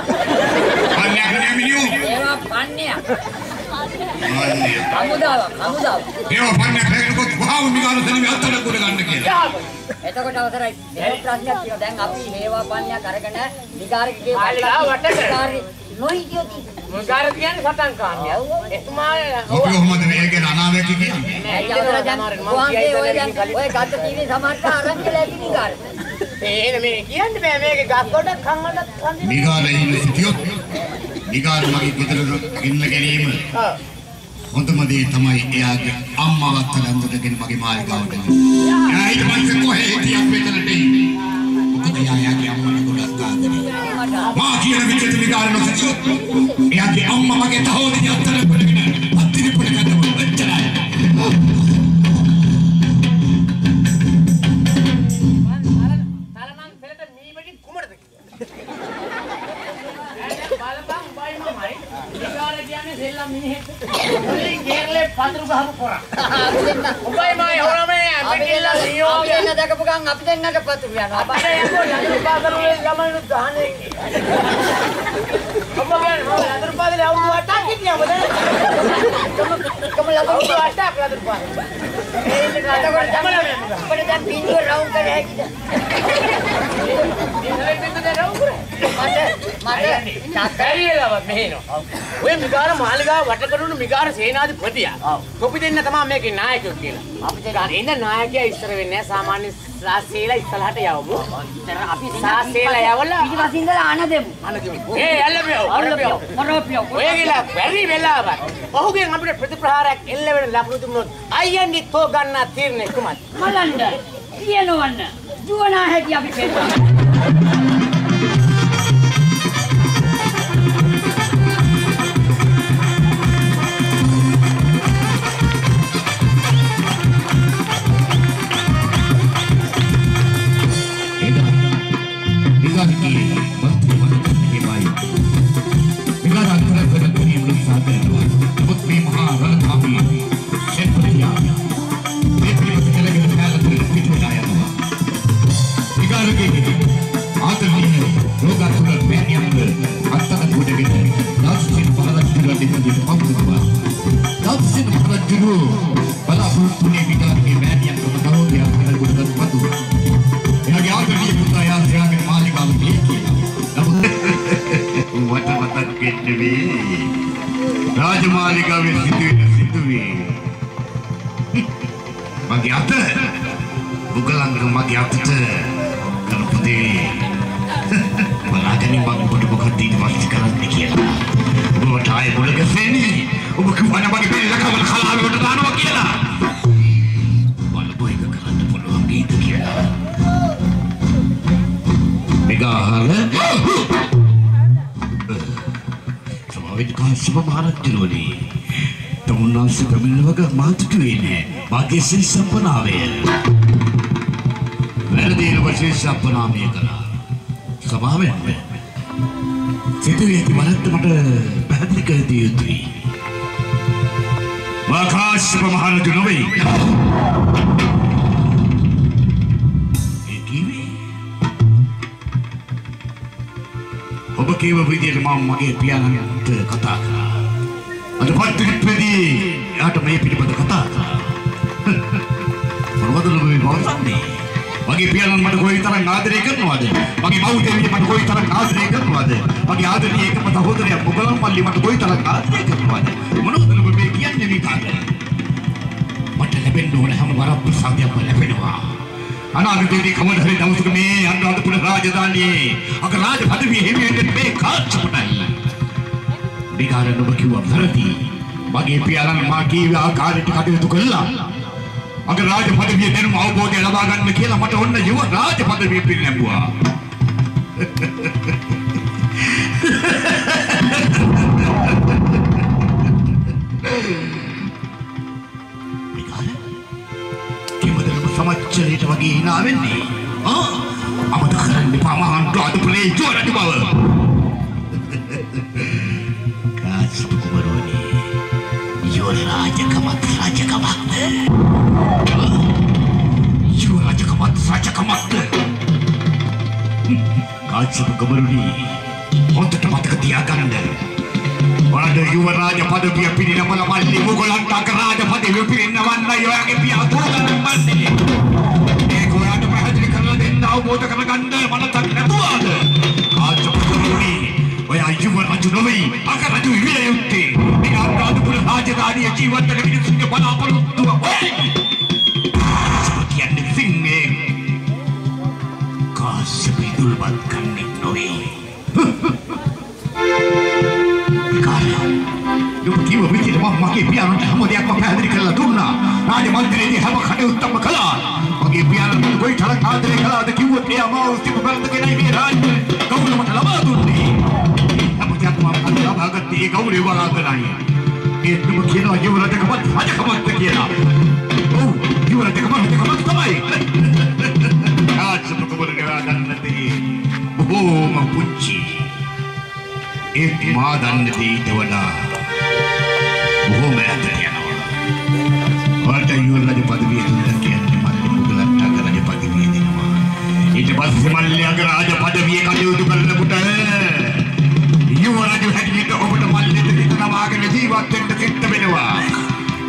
[SPEAKER 1] පන්නේ කරන්නේ මිනිහු.
[SPEAKER 5] ඒවා.
[SPEAKER 1] පන්නේ.
[SPEAKER 5] හමුදාවක් හමුදාවක්.
[SPEAKER 1] ඒවා පන්නේ කරනකොත් වහාම මිගාන දෙන්නේ අත්තට කොට ගන්න කියලා.
[SPEAKER 5] එතකොට අවසරයි. මේ ප්‍රශ්නයක් තියෙනවා. දැන් අපි හේවා පන්නයක් අරගෙන විකාරකගේ
[SPEAKER 4] මාළිගාව වටට.
[SPEAKER 5] විකාරේ නොහිටියොත්
[SPEAKER 4] මුගාර කියන්නේ සටන් කාන්‍ය එතුමා
[SPEAKER 1] අපි කොහොමද මේ ගැන අනාවැකි කියන්නේ?
[SPEAKER 5] දැන් ඔය දැන් ඔය ගත්ත ටීවී සමහරට අරන් කියලා ඇති විකාරේ.
[SPEAKER 4] ඒ මේ කියන්නේ බෑ මේක ගස් කොට කන් වලට කන්දින
[SPEAKER 1] මිගාන ඉන්න සිටියොත් මිගාන මගේ ගෙදර ඉන්න ගැනීම හොඳම දේ තමයි එයාගේ අම්මවත් ලැන්දගෙන මගේ මාලිගාවට. එයා ඊට පස්සේ කොහේ හිටියත් මෙතනට එන්නේ. මොකද එයා එයාගේ අම්මට ගොඩක් ආදරේ. මා කියන විදිහට මිගාන නොසිටියොත් එයාගේ අම්මා මගේ තහවුරු අත්තර කොටගෙන අත්තිරි පොඩ
[SPEAKER 4] සෙල්ලම් මිනිහෙක්. මුලින් ගේරලේ පඳුරු ගහපු පොරා උඹයි මමයි හොරමනේ
[SPEAKER 5] අපි දෙන්න
[SPEAKER 4] අපිට නියෝගය
[SPEAKER 5] දෙන්න දැකපු ගමන් අපි දෙන්නට පතුරු යනවා.
[SPEAKER 4] අපේ යකෝ යතුරු පාදරුවේ ළමයිනු ගහන්නේ. ඔබ කියන්නේ මම යතුරු පාදලේ අවුරුදු 8ක් හිටියා මොකද
[SPEAKER 5] කම ලබු
[SPEAKER 4] 8ක් යතුරු පාදලේ ඒ ඉන්න කාලේ
[SPEAKER 5] එතකොට
[SPEAKER 4] තමල මේ මොකද
[SPEAKER 5] අපිට දැන් බින්දුව රවුම් කර හැකිද?
[SPEAKER 4] ඉන්නේ පිටුද රවුකුරේ
[SPEAKER 5] මට මට
[SPEAKER 4] බැරියලවත් මෙහෙනවා. ඔය මිගාර මාලිගාව වට කරනු මිගාර සේනාධිපතියා. කොපි දෙන්න තමයි මේකේ නායකයෝ කියලා. අපිට ගන්න නායකයා ඉස්සර වෙන්නේ. සාමාන්‍ය සාසේලා ඉස්සරහට යවමු.
[SPEAKER 5] අපි
[SPEAKER 4] සාසේලා යවලා
[SPEAKER 5] පිටිපස්සින් ඉඳලා අන දෙමු.
[SPEAKER 4] ඒ ඇල්ලපියෝ ඇල්ලපියෝ.
[SPEAKER 5] මොරෝපියෝ.
[SPEAKER 4] ඔය ගිලා බැරි වෙලාවක්. ඔහුගෙන් අපිට ප්‍රතිප්‍රහාරයක් එල්ල වෙන ලකුණු දුන්නොත් අයියන්දි තෝ ගන්නා තීරණය කුමක්ද?
[SPEAKER 5] මලන්ඩ කියනවන්න. දුවනා හැටි අපි පෙන්නනවා.
[SPEAKER 1] Thank you. මට මතක් වෙන්නේ රාජමාලිගාවේ සිදුවෙන සිදුවේ. මගේ අත බුගලංග මගේ අතට කරපුදේ බලාගෙන මම ඔබට මොකක්ද ඊට පස්සේ කරන්නේ කියලා. ඔබට ආයේ මුල ගැසෙන්නේ. ඔබ කිව්වනේ මගේ බෙල්ල කවල කලාවට දානවා කියලා. බලපො එක කරන්න පුළුවන් ගීත කියලා. මෙගාහල සමාවෙත් කාශ්‍යප මහරජුරුවනි. තමුන්නාන්සේ පැමිණෙන වග මාතුටුවේ නෑ මාගේ සිල් සම්පනාවය. වැරදින වශයෙන් සම්පනාමය කළා සභාවෙන් සිදුවී ඇති වරද්ද මට පැහැදිලි කර දිය යුතුයි. මා කාශ්‍යප මහරජු නොවෙයි කියව විදියට මම මගේ පියාණන්ට කතා කරා. අද පත්‍රිපෙදී යාට මේ පිළිබඳ කතා කරා. මොනවද ඔබ මේ පවසන්නේ? මගේ පියාණන් මට කොයි තරම් ආදරය කරනවද? මගේ මව් දෙවියන් මට කොයි තරම් ආදරය කරනවද? මගේ ආදරණීය එකම සහෝදරයා මොගලන් පල්ලි මට කොයි තරම් ආදරය කරනවද? මොනවද ඔබ මේ කියන්නේ මේ කාර්යය? මට ලැබෙන්න ඕන හැම වරක් ප්‍රසාදයක්ම ලැබෙනවා. අනාගතයේදී කවද හරි දවසක මේ අනුරාධපුර රාජධානියේ අග රාජ පදවිය හිමිවෙන්නේ මේ කාර්යපටයි. විකාර නුඹ කිව්වා වැරදි. මගේ පියාණන් මා කීව ආකාරයට කටයුතු කළා. මගේ රාජ පදවිය දෙනුම අවබෝධය ලබා ගන්න කියලා මට ඔන්න යුව රාජ පදවිය පිළිලැඹුවා. විකාර සමච්චලයට වගේ hina වෙන්නේ? ආ අමතක කරන්න එපා මහන් රාජපුරේ ජෝරජ බව. කාශ්‍යප කුමරුවනි යෝ රාජකමත් රාජකමත් යෝ රාජකමත් රාජකමත් කාශ්‍යප කුමරුනි හොඳට මතක තියාගන්න වඩ යුව රාජ පදවිය පිරිනමල මල්ලි මුගලන්ට අගරාජ පදවිය පිරිනවන්න යෝයාගේ පියා දුරගන්න මන්නේ ඒක අවබෝධ කරගන්න මනසක් නැතුවද කාශ්‍යප කුමරුනි ඔයා යුව රජු නොවේ අගරජු විය යුත්තේ. මේ අනුරාධපුර රාජධානිය ජීවත් වෙන මිනිස්සුන්ගේ බලාපොරොත්තුව ඔයයි කියන්නේ සිංහේ. කාශ්‍යප ඉදුල්පත් කන්නේ නොවේ. නුඹ කිව්ව විදිහට මම මගේ පියාණන්ට හැම දෙයක්ම පැහැදිලි කරලා දුන්නා. රාජ මන්දිරයේදී හැම කටයුත්තක්ම කළා. මගේ පියාණන්ට කොයි තරම් ආදරය කළාද කිව්වොත් එයා මාව උස්තිම බලතගෙනයි මේ රාජ්‍ය ගෞරවමට ලබා දුන්නේ. හැම දෙයක්ම මම ලබාගත්තේ ඒ ගෞරවය වරාදනයි. ඒත් නුඹ කියනවා යුව රජකමත් රජකමත් කියලා. ඔව් යුව රජකමත් රජකමත් තමයි. ආච්චි මොකද ගන්නදී බොහෝම පුංචි. ඒත් මා දන්න දේ ඊට වඩා බොහෝම ඈතට යනවා. වට යුව රජ පදවිය දුන්නා කියන්නේ මල්ලි මුගලන්ට ඊට පස්සේ මල්ලි අග රාජ පදවිය කටයුතු කරනකොට යුව රජ හැටියට ඔබට මල්ලිට හිත නමාගෙන ජීවත් වෙන්න සිද්ධ වෙනවා.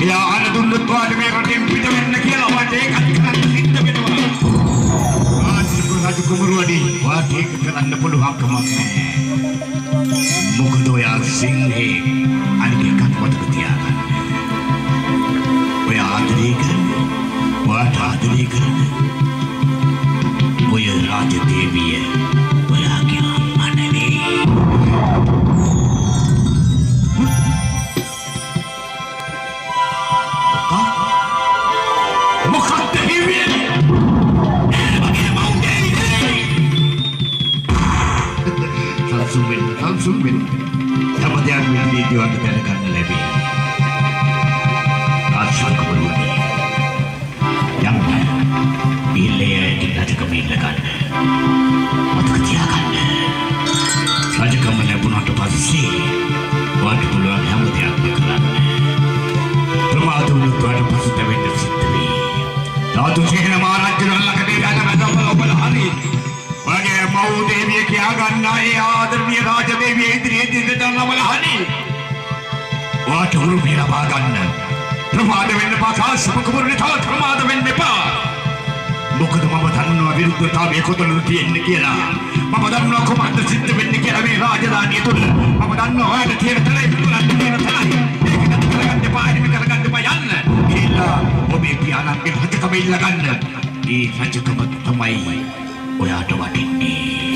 [SPEAKER 1] එයා අර දුන්නත් වාට මේ රටෙන් පිට වෙන්න කියලා වට ඒකත් කරන්න සිද්ධ වෙනවා. ආජික රජ කුමරුවනි වාට ඒක කරන්න පුළුවන් කමක් නැහැ. මොකද ඔයා සිංහේ අනික එකක් මතක තියාගන්න. ඔය ආදරේ කරන, ඔයාට ආදරේ කරන ඔය රාජ දේවිය වෙන්න පාකාශප කුමරුනි තව ප්‍රමාද වෙන්න එපා. මොකද මම දන්නවා විරුද්ධතාවය කොතනද තියෙන්නේ කියලා. මම දන්නවා කොහොමද සිද්ධ වෙන්නේ කියලා මේ රාජධානිය තුල. මම දන්නවා ඔයාලට තියෙන තරයි විදුලන්න තියෙන තරයි. ඒක නැති කරගන්න එපා, හිමි කරගන්න එපා යන්න. කියලා ඔබේ පියාණන්ගේ රජකම ඉල්ල ගන්න. ඒ රජකම තමයි ඔයාට වටින්නේ.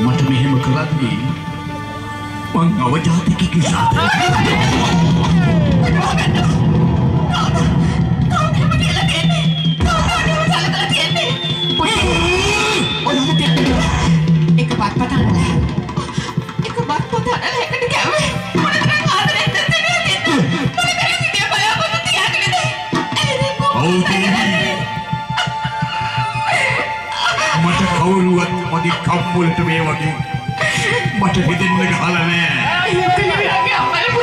[SPEAKER 1] මට මෙහෙම කරන්නේ මං අවජාතිකයෙකු සාතේ
[SPEAKER 3] එක බත් පතන්න එක බත් පතන්න හැකට කැව
[SPEAKER 1] පොඩි කම්මුලට මේ වගේ මට හිතෙන්න ගහලා නෑ.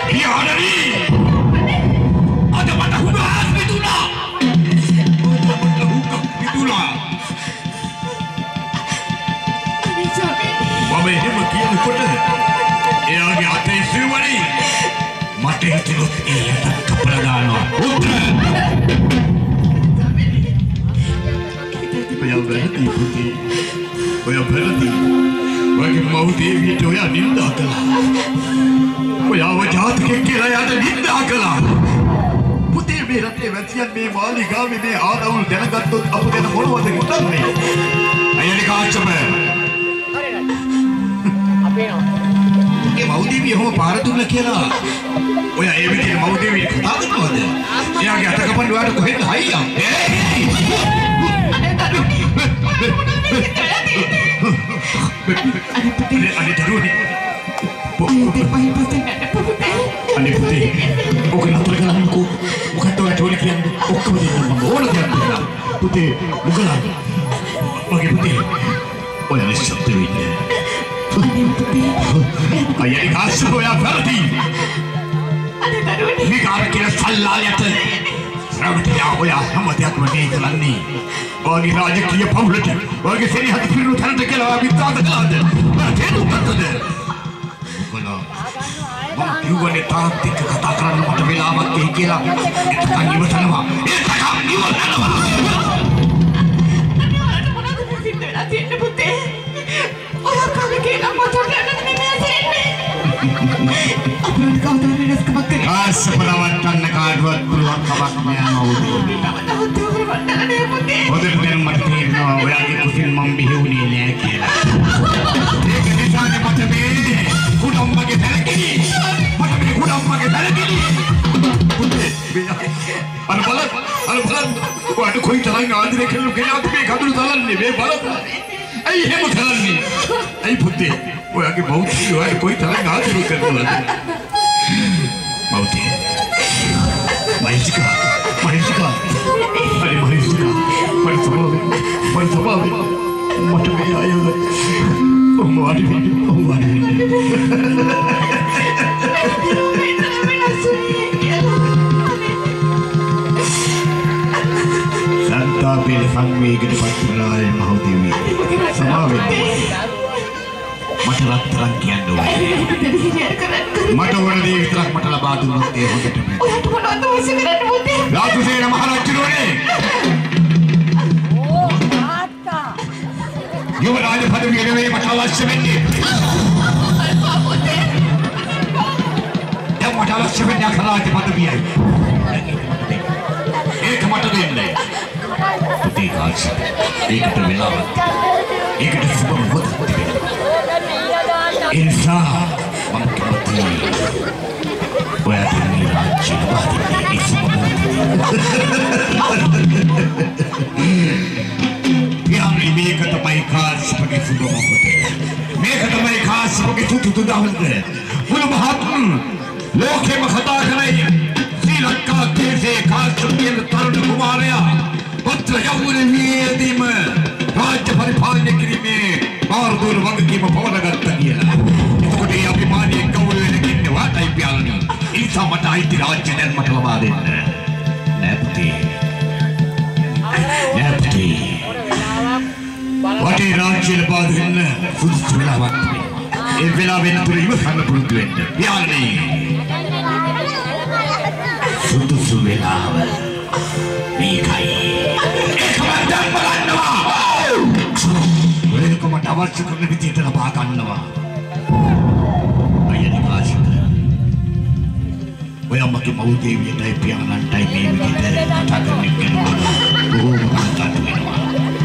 [SPEAKER 1] පියාණනි! අද මට හුඟක් විදුණා. මට හුඟක්
[SPEAKER 3] විදුණා.
[SPEAKER 1] මම එහෙම කියනකොට එයාගේ අතේ සිවුරේ මට හිතෙලොත් එයාට කපලා දානවා. උත්තර! ඉතින් ප්‍රයෝග කරලා ඔයා වැරදි ඔයගේ මව් දේවියට ඔයා නින්දා කළා. ඔයාව ජාතකෙක් කියලා යාට නින්දා කළා. පුතේ මේ රටේ වැසියන් මේ මාලිගාවේ මේ ආරවුල් දැනගත්තොත් අප ගැන මොනවද හිතන්නේ? අයියනි කාච්චම
[SPEAKER 4] අපේ නෝ
[SPEAKER 1] ඒ මව්දේවිය හොම පාර දුන්න කියලා. ඔයා ඒ විදිහට මව්දේවිය කතා කරනවද? එයාගේ අත කපන්න ඔයාට කොහෙන්ද හයියක්? අනේ අනේ දරුවනේ. අනේ පුතේ. ඔක නතර කරන්නකෝ. මොකක්ද ඔයාට ඕනේ කියන්නේ? ඔක්කොම දෙන්න මම ඕන දෙයක් පුතේ මොකද මගේ පුතේ. ඔයා නිශ්ශබ්ද වෙන්නේ. අයියනි කාශ්‍යප ඔයා වැරදි. මේ කාර කියන සල්ලාලයට ශ්‍රවණියා ඔයා හැම දෙයක්ම මේ කරන්නේ ඔයාගේ රාජකීය පවුලට ඔයාගේ සෙනෙහස පිරුණු තැනට කියලා ඔයා විශ්වාස කළාද ඔයා තේරුම් ගත්තද? මොකලා මම කිව්වනේ තාත් එක්ක කතා කරන්න මට වෙලාවක් එයි කියලා. එතකන් ඉවසනවා. එතකන් ඉවසනවා. කාශ්‍යප නවත්තන්න කාටවත් පුළුවන් කමක් නෑ මවුදේ හොඳට දැන් මට තේරෙනවා ඔයාගේ කුසින් මම බිහිවුනේ නෑ කියලා. ඒක නිසානේ මට මේ කුඩම්මගේ දැලකිලි. මට මේ කුඩම්මගේ දැලකිලි. පුතේ මේ අර බලන්න අර බලන්න ඔයාට කොයි තරම් ආදරය කරනු කෙනාද මේ කඳුළු තලන්නේ මේ බලන්න. ඇයි එහෙම කරන්නේ? ඇයි පුතේ ඔයාගේ මව්තිය ඔයාට කොයි තරම් ආදරය කරනවද? මට මේ අයව ඔහොම වාඩි වෙන්න ඔහොම වාඩි වෙන්න සන්තාපේල සංවේගයට පත්. වෙනාය මහෝදේවි සමාවෙන්න මට රත්තරන් කියන්න ඕනේ මට ඕන දේ විතරක් මට ලබා දුන්නොත් ඒ හොඳටම රාජසේන මහරජුනේ යුවරාජ පදවිය නෙවෙයි මට අවශ්‍ය වෙන්නේ. දැන් මට අවශ්‍ය වෙන්නේ අකරාජ පදවියයි. ඒක මට දෙන්න. පුතේ කාච්. ඒකට වෙලාවක්. ඒකට සුබ මොහොතක් තිබෙනවා.
[SPEAKER 5] ඕක මීර දාන්න
[SPEAKER 1] ඒ නිසා මම කැමතියි. ඔයාට මේ රාජ්‍ය ලබා දෙන්නේ ඒ සුබ යාමි මේක තමයි කාශ්‍යපගේ සුබ මොහොත. මේක තමයි කාශ්‍යපගේ තුතු දවල්ද. මුළු මහත් ලෝකෙම කතා කරයි. ශ්‍රී ලංකා දේශේ කාශ්‍යපගේ තරුණ කුමාරයා පත්‍ර යවුන නියදීම රාජ්‍ය පරිපාලනය කිරීමේ මාර්ගෝර වගකීම පවරගත්තා කියලා. එතකොට ඒ අභිමානයේ ගෞරවය දෙන්නේ වාටයි පියාණනි. ඒ නිසා මට අයිති රාජ්‍ය මට ලබා දෙන්න. නැත්තේ නැත්තේ වටේ රාජ්‍ය ලබා දෙන්න සුදුසු වෙලාවක් තිබෙනවා. ඒ වෙලාවෙන් තුර ඉවසන්න පුරුදු වෙන්න. යාළුවනි. සුදුසු වෙලාව මේකයි. ඒකම දැන් බලන්නවා. වෙනකමට අවශ්‍ය කරන විදිහට ලබා ගන්නවා. අයියනි කාශික. ඔය අම්මගේ මව් දේවියටයි පියාණන්ටයි මේ විදිහට කතා කරන්න කියනවා. බොහෝම කතා වෙනවා.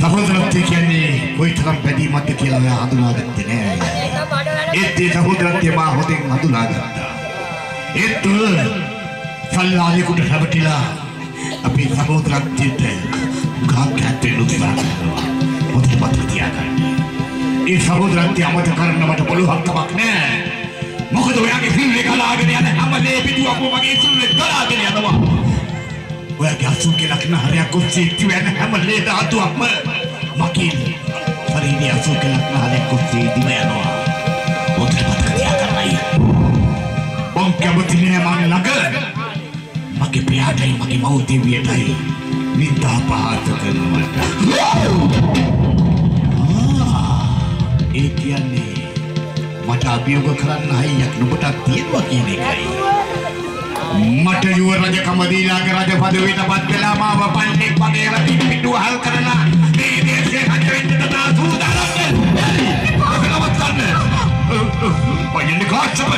[SPEAKER 1] සහෝදරත්වය කියන්නේ කොයි තරම් බැදීමක්ද කියලා ඔයා හඳුනාගත්තේ නෑ.
[SPEAKER 5] ඒක බඩ වැඩ
[SPEAKER 1] ඒත් ඒ සහෝදරත්වය මා හොඳින් හඳුනාගත්තා. ඒත් සල්ලාලෙකුට රැවටිලා අපේ සහෝදරත්වයට ගාක් ඇත්තේ නුත්සා කරනවා. හොඳට මතක තියාගන්න. ඒ සහෝදරත්වය අමතක කරන්න මට පුළුවන් කමක් නෑ. මොකද ඔයාගේ සිල්ලේ ගලාගෙන යන හැම දේ පිටුවක්ම මගේ සිල්ලේ ගලාගෙන යනවා. ඔයාගේ අසුන්ගේ ලක්ෂණ හරයක් ඔස්සේ ඉතිවෙන හැම ලේ ධාතුවක්ම මකින් ශරීරයේ අසුන්ගේ ලක්ෂණ හරයක් ඔස්සේ ඉදිව යනවා. හොඳට මතක තියාගන්නයි. මං කැමති නෑ මං ළඟ මගේ පියාටයි මගේ මව් දෙවියටයි නින්දා පහත කරනවට. ආ, අභියෝග කරන්න හයියක් නුඹට තියෙනවා කියන එකයි. මට යුව රජකම දීලා රජ පදවියට පත් වෙලා මාව පල්ලෙක් වගේ රටින් පිටුවහල් කරලා මේ දේශේ රජ වෙන්න තනා සූදානම් නවත්තන්න. පයින්නේ කාච්චම.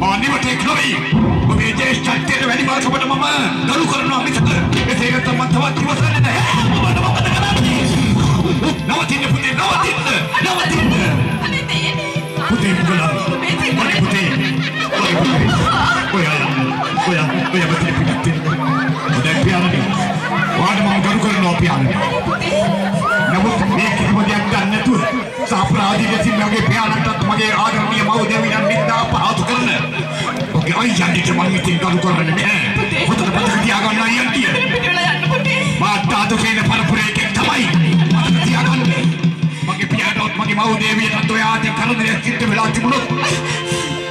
[SPEAKER 1] මානිවට එක්නොයි. ඔබේ ජේෂ්ඨත්වයට වැඩි මාසකට මම ගරු කරනවා මිසක එසේ නැත්නම් මම තවත් ඉවසන්නේ නැහැ. මම නවත්ත කරන්නේ. නවතින්න පුතේ නවතින්න. නවතින්න. පුතේ පුතේ. මගේ පුතේ. ඔයා ඔයා ඔයා මෙතන පිටත් වෙන්න. දැන් පියාණනි. වාඩ මම ගරු කරනවා පියාණනි. නමුත් මේ කිසිම දෙයක් ගන්න නැතුව සාප්‍රාදී ලෙසින් මගේ පියාණන්ටත් මගේ ආදරණීය මව් දෙවියන් නින්දා පහතු කරන. ඔගේ අයියන්ට මම ඉතින් ගරු කරන්නේ නැහැ. හොඳට මතක තියාගන්න අයියන්ටිය. මාත් ආදෝකේන පරපුරේ එකෙක් තමයි. මතක තියාගන්න. මගේ පියාණන්ට මගේ මව් දෙවියන්ට ඔයාට කරුණේ සිද්ධ වෙලා තිබුණොත්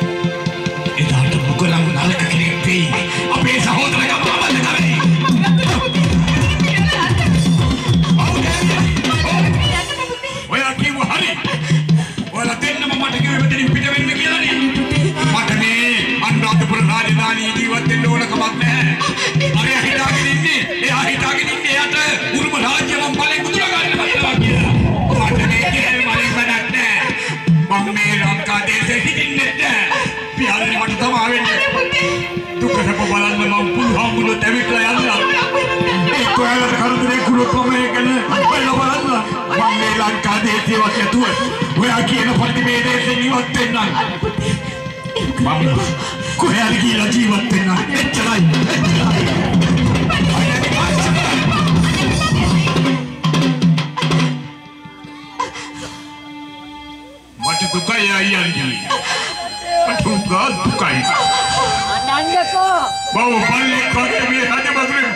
[SPEAKER 1] මම මේ ලංකා දේශේවත් නැතුව ඔයා කියන පරිදි මේ දේශේ ඉවත් වෙන්නම්. මම කොහේ හරි ගිහලා ජීවත් වෙන්න එච්චරයි එච්චරයි මට දුකයි අයියන්ගේ මට උගා දුකයි
[SPEAKER 5] අනංගකෝ
[SPEAKER 1] බව පල්ලේ කොටේ මේ රජබදුරෙන්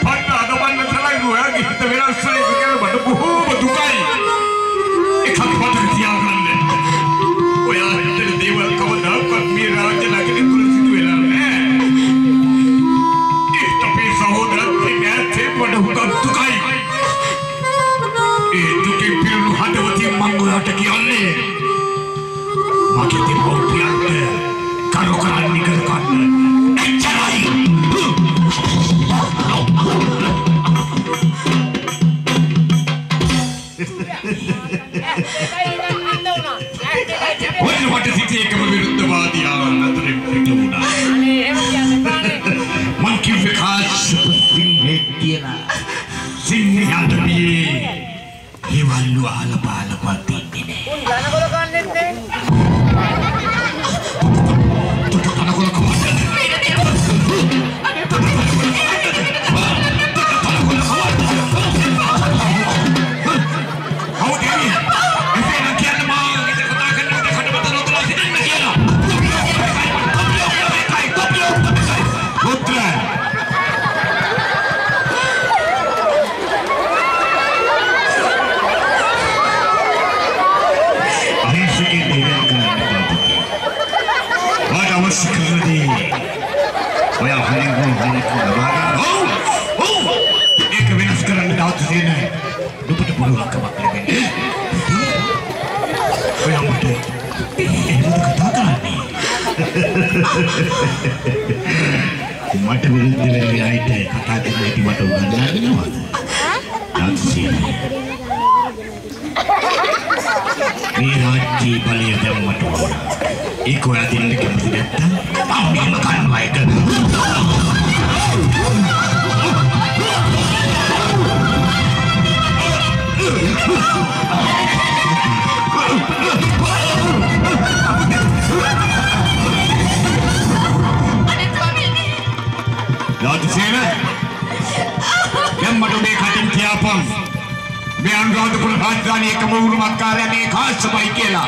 [SPEAKER 1] රාජධානිය එකම උරුමක් කාර්යය මේ කාශ්‍යපයි කියලා.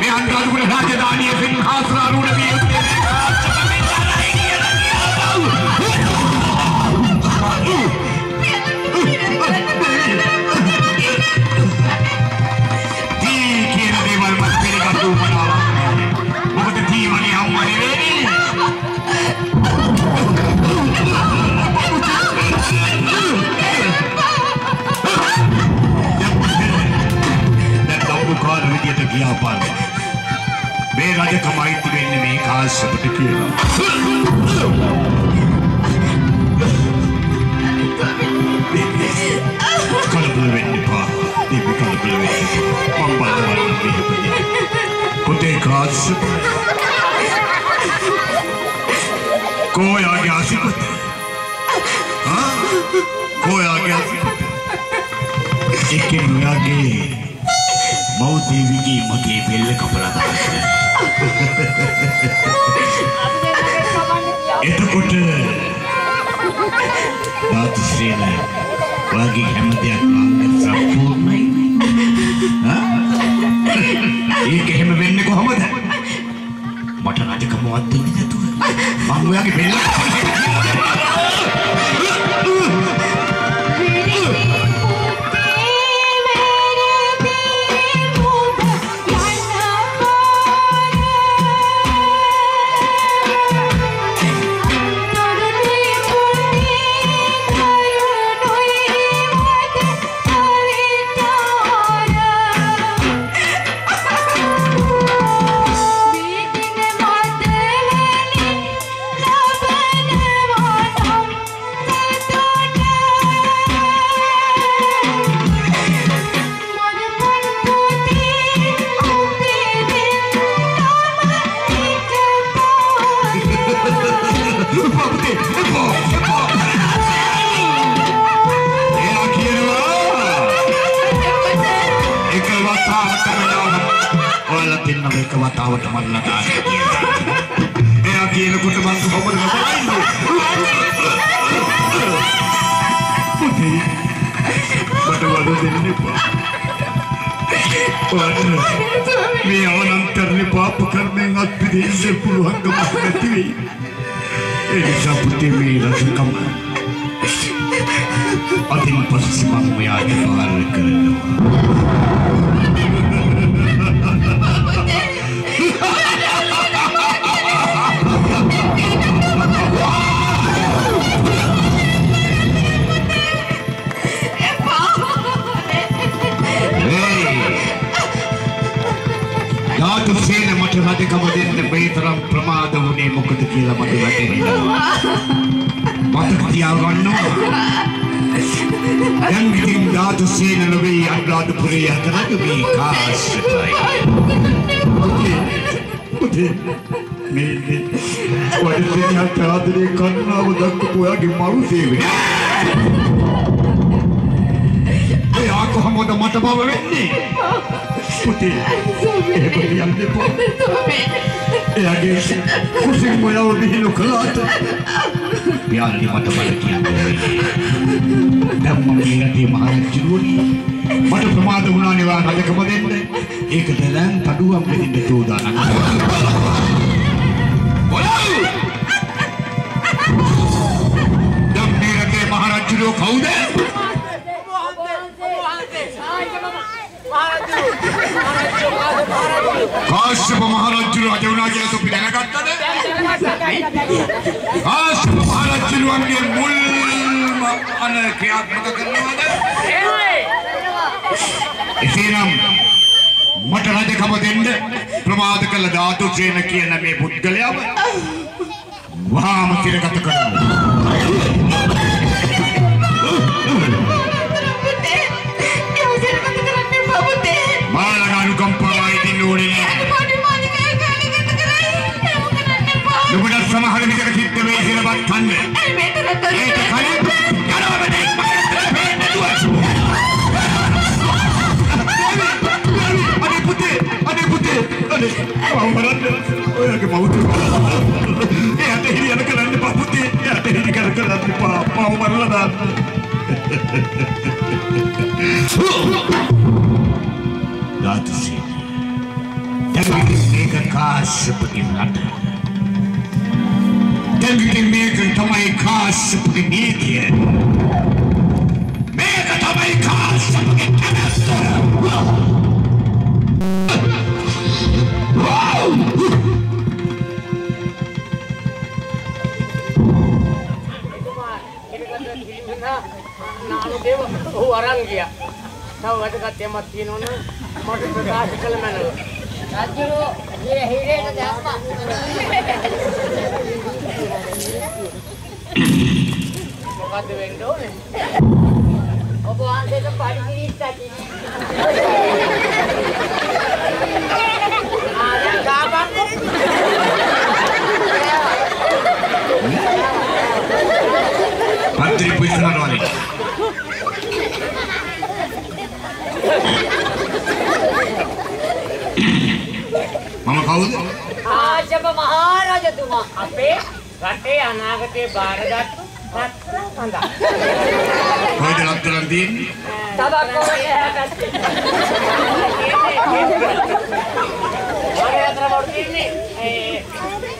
[SPEAKER 1] මේ අනුරාධපුර රාජධානිය සිංහාසනාරූඪ විය යුත්තේ කියාපාන. මේ රජකම අයිති වෙන්නේ මේ කාශ්‍යපට කියලා. කලබල වෙන්න එපා. දීප කලබල වෙන්න එපා. මම බලනවා දීප. පුතේ කාශ්‍යප. කොයාගේ අසිපත. ආ? කොයාගේ අසිපත. එක්කෙනාගේ මව් දේවියගේ මගේ බෙල්ල කපලා දාන්න. එතකොට දාතුශ්‍රීන වාගේ හැම දෙයක්ම සම්පූර්ණයි. ඒක එහෙම වෙන්නේ කොහොමද? මට රජකමවත් දෙන්නේ නැතුව මං ඔයාගේ බෙල්ල suprimir Mega também calça porque
[SPEAKER 4] cabeça! නානුදේව ඔහු අරන් ගියා. තව වැඩකට යමක් තියෙනවනම් මට ප්‍රකාශ කළ මැනව.
[SPEAKER 5] රජුගේ හිරේට දැම්මා.
[SPEAKER 4] මොකද්ද වෙන්න ඕනේ?
[SPEAKER 5] ඔබ වහන්සේට පරිගිරිස්සක්
[SPEAKER 4] ආ දැන් ගාපන්කෝ.
[SPEAKER 1] මන්ත්‍රී පුදුරනවානේ. මම කවුද?
[SPEAKER 5] ආශප මහරජතුමා
[SPEAKER 4] අපේ රටේ අනාගතේ බාරගත්තු රත්න කඳක්.
[SPEAKER 1] කොහෙද ලක්තරන් තියෙන්නේ?
[SPEAKER 5] තබක් කොරේ හැපැත්තේ
[SPEAKER 4] මගේ අතර මොකද තියන්නේ? ඒ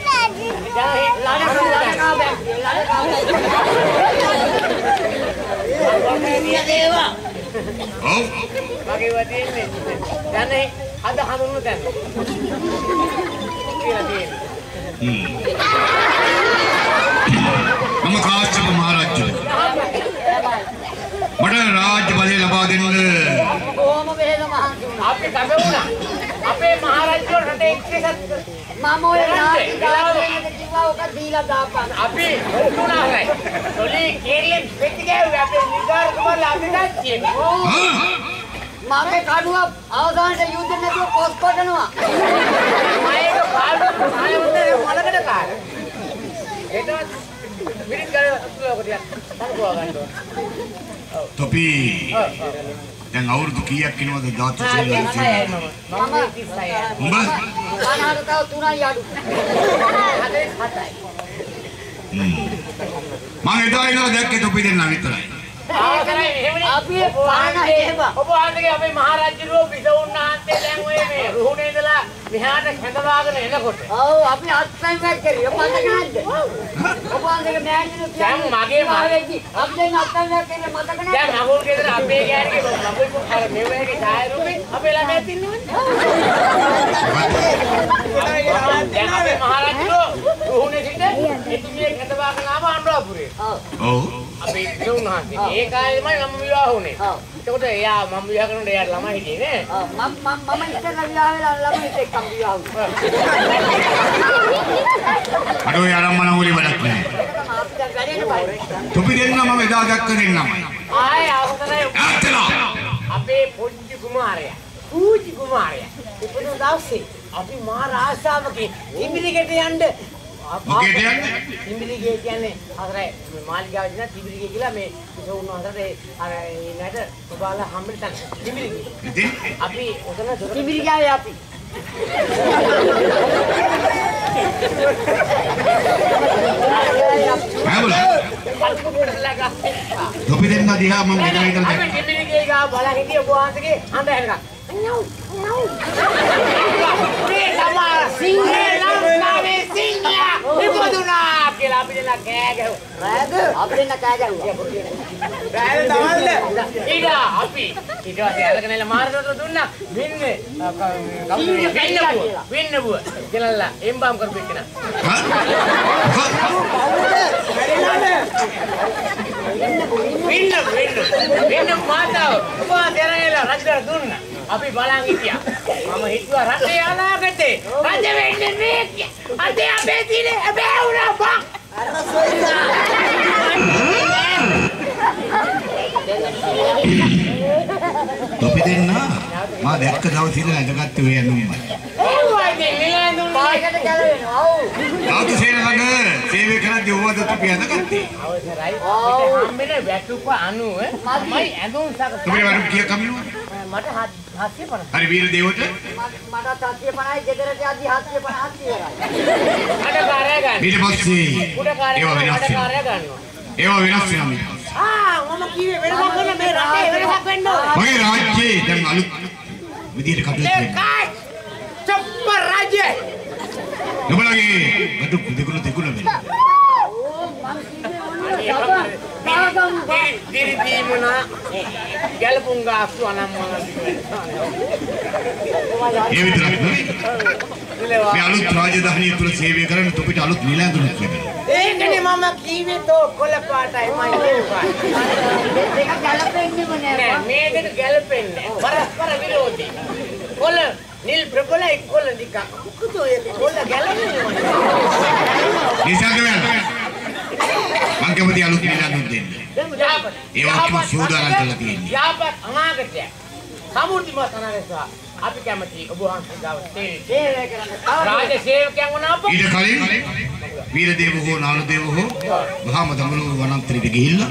[SPEAKER 5] බැංකුවේ ලඩකා බැංකුවේ දේවා
[SPEAKER 1] ඔව්.
[SPEAKER 4] මගේ වදින්නේ. දැන් අද හඳුන්වන දැන්. කියලා තියෙන්නේ.
[SPEAKER 1] හ්ම්. මම කාශ්‍යප මහරජු. මට රාජ්‍ය බලය ලබා දෙන්න
[SPEAKER 5] කොහොම වේද මහන්සි වුණා
[SPEAKER 4] අපි කබ වුණා. අපේ මහරජුන් රටේ එක්කසත්
[SPEAKER 5] මම ඔය නාටි දාගෙන කිව්වා ඔක දීලා දාපන්
[SPEAKER 4] අපි උතුණා හරයි. තොලි කේරියෙන් පෙට්ටි ගෑවුවේ අපේ නිගාර කුමාරලා අපි දැක්කේ.
[SPEAKER 5] මගේ කඩුව අවසානට යුද්ධ නැතුව පොස් කොටනවා
[SPEAKER 4] මයක පාඩු ආයවතේ මොලකට කාර. ඒතවත් විරිත් ගාව අතුලක ටිකක් සංකෝවා ගන්න ඕන.
[SPEAKER 1] තොපි
[SPEAKER 4] ඔව් ඔව්.
[SPEAKER 1] දැන් අවුරුදු කීයක් වෙනවද ධාතු
[SPEAKER 4] ආ
[SPEAKER 1] සේවය
[SPEAKER 4] ඒක සයයි මම. මම 36යි.
[SPEAKER 1] උඹ
[SPEAKER 5] අනාගත තව තුනයි අඩු
[SPEAKER 4] අදේ 7යි.
[SPEAKER 1] මම එදා ඉඳලා දැක්කේ තොපි දෙන්නා විතරයි
[SPEAKER 4] ආවතරයි එහෙමනේ.
[SPEAKER 5] අපි පාන හේම
[SPEAKER 4] ඔබ වහන්සේගේ අපේ මහරජුරෝ බිසවුන්නාන්සේ දැන් ඔය මේ රුහුණේ ඉඳලා මෙහාට කැඳවාගෙන එනකොට.
[SPEAKER 5] ඔව් අපි අත්පැන් වැක්කරිය මතක නැද්ද ඔබ වහන්සේගේ මෑණියෝ
[SPEAKER 4] දැන් මගේ
[SPEAKER 5] මාවෙකි අපි දැන් අත්පැන් වැක්කරිය මතක
[SPEAKER 4] දැන්
[SPEAKER 5] නැද්ද
[SPEAKER 4] මගුල් ගෙදර අපේ ගෑණිගේ කුක් අර මෙවැගේ ඡායාරූපේ අපේ ළමයා තින්නවනේ. දැන් අපේ මහරජුරෝ රුහුණේ සිට එතුමිය කැඳවාගෙන ආව අනුරාපුරේ.
[SPEAKER 5] ඔව්.
[SPEAKER 1] ඔව්.
[SPEAKER 4] අපේ ඉතිරුණාන්සේ. ඒ කාලෙමයි මම විවාහ වුණේ.
[SPEAKER 5] ඔව්.
[SPEAKER 4] එතකොට එයා මම විවාහ කරනකොට එයාට ළමයි හිටියේ නේ.
[SPEAKER 5] ඔව්. මම මම මම ඉස්සෙල්ලා විවාහ වෙලා ළමයි එක්කම විවාහ වුණා.
[SPEAKER 1] අර ඔය අරම්මන උලි වැඩක් නෑ
[SPEAKER 5] දැන්
[SPEAKER 1] තොපි දෙන්න මම එදා දැක්ක දෙන්නමයි
[SPEAKER 4] ආයේ අවසරයි.
[SPEAKER 1] ඇත්තලා.
[SPEAKER 4] අපේ පොඩි කුමාරයා. පූජි කුමාරයා. ඉපදුන දවසේ අපි මහා රාසාවකේ තිඹිරිගෙට යන්න.
[SPEAKER 1] මොකේද යන්නේ?
[SPEAKER 4] තිඹිරිගේ කියන්නේ අතරේ මේ මාලිගාවේ තියෙන තිඹිරිගේ කියලා මේ ඉසෝන් වහන්සේට ඒ අර ඒ නේද ඔබලා හම්බෙන්න තන. තිඹිරිගේ
[SPEAKER 1] ඉතින්
[SPEAKER 4] අපි උතන දොර
[SPEAKER 5] තිබිරි ගාවේ අපි.
[SPEAKER 1] හැබල
[SPEAKER 4] පල්කුඩලා
[SPEAKER 1] තොපි දෙන්න දිහා මම එදා ඉඳලා
[SPEAKER 4] අපි
[SPEAKER 1] දැක්කා
[SPEAKER 4] තිඹිරිගේ ගා බලා හිටිය ඔබ වහන්සේගේ හඳ හැනගා නෝ නෝ මේ සමා සිංහේ ලංකාවේ සිංහයා ඉපදුනා කියලා අපි දෙලා කෑ ගැහුවා
[SPEAKER 5] රෑද අපි දෙන්න කෑ ගැහුවා
[SPEAKER 4] ඊට අපි ඊට පස්සේ අරගෙන එලා මාරට දුන්නා වෙන්නේ කවුද වෙන්නබුව වෙන්නබුව කියලා එම්බම් කරපු එකන වෙන්න වෙන්න වෙන්න මාතාව ඔබා දෙරගෙලා රජදර දුන්නා අපි බලන් හිටියා. මම හිතුවා රටේ අනාගතේ රජ වෙන්නේ මේ කිය අද අපේ දිනේ හැබැයි වුණා බං.
[SPEAKER 1] තොපි දෙන්න මා දැක්ක දවසේ ඉඳලා ඇඳගත්තේ ඔය ඇඳුම්මයි
[SPEAKER 4] ඒවයිනේ නිලඳුන්නේ
[SPEAKER 5] පායකට ගැලවෙනවා ඔව්.
[SPEAKER 1] ධාතු සේන ළඟ සේවය කරද්දී ඕවද තොපි ඇඳගත්තේ
[SPEAKER 4] අවසරයි. අපිට හම්බෙන වැටුප අනුව මයි ඇඳුම් සකස්
[SPEAKER 1] තොපි වරු කිය කමියුවා
[SPEAKER 4] මට 750
[SPEAKER 1] හරි වීර දේවට
[SPEAKER 5] මට 750යි ගෙදරට යද්දි 750ක් ඉවරයි
[SPEAKER 4] මට කාර්යය ගන්න.
[SPEAKER 1] ඊට පස්සේ
[SPEAKER 4] උඩ කාර්යය
[SPEAKER 1] ඒවා වෙනස්
[SPEAKER 4] මට
[SPEAKER 1] වෙනවා.
[SPEAKER 4] කාර්යය ගන්නවා
[SPEAKER 1] ඒවා වෙනස් වෙනවා.
[SPEAKER 4] ආ මම කිව්වේ වෙනසක් වෙන මේ රටේ වෙනසක් වෙන්න ඕනේ.
[SPEAKER 1] මගේ රාජ්‍යයේ දැන් අලුත් විදියට කටයුතු වෙනවා
[SPEAKER 4] චොප්ප රජය
[SPEAKER 1] නුඹලගේ ගඩු දෙකුණ දෙකුණ වෙනවා.
[SPEAKER 4] දිරි දීමුණ ගැලපුම් ගාස්තු අනම්මන
[SPEAKER 1] ඒ විතරක් නෙවෙයි මේ අලුත් රාජධානිය තුල සේවය කරන තොපිට අලුත් නිලැඳුනක් ලැබෙනවා
[SPEAKER 4] ඒකනේ මම කීවේ තෝ කොළ පාටයි මයි නිල් පාටයි
[SPEAKER 5] දෙක ගැලපෙන්නේම නෑ
[SPEAKER 4] නෑ මේ දෙක ගැලපෙන්නේ පරස්පර විරෝධී කොළ නිල් ප්‍රබල එක්කොල්ල නිකන් මොකද ඔය කොල්ල ගැලවෙන්නේ
[SPEAKER 1] නිසාකවල මං කැමති අලුත් නිලන්දුන් දෙන්න. ඒ වගේම සූදානම් කරලා තියෙන්නේ.
[SPEAKER 4] යාපත් අනාගතය. සමෘද්ධිමත් අනාගතය. අපි කැමති ඔබ වහන්සේ ගාව සේවය කරන්න. රාජ සේවකයන් වුණා අප.
[SPEAKER 1] ඊට කලින් වීරදේව හෝ නානදේව හෝ මහා මදමුණු වනාන්තරයට ගිහිල්ලා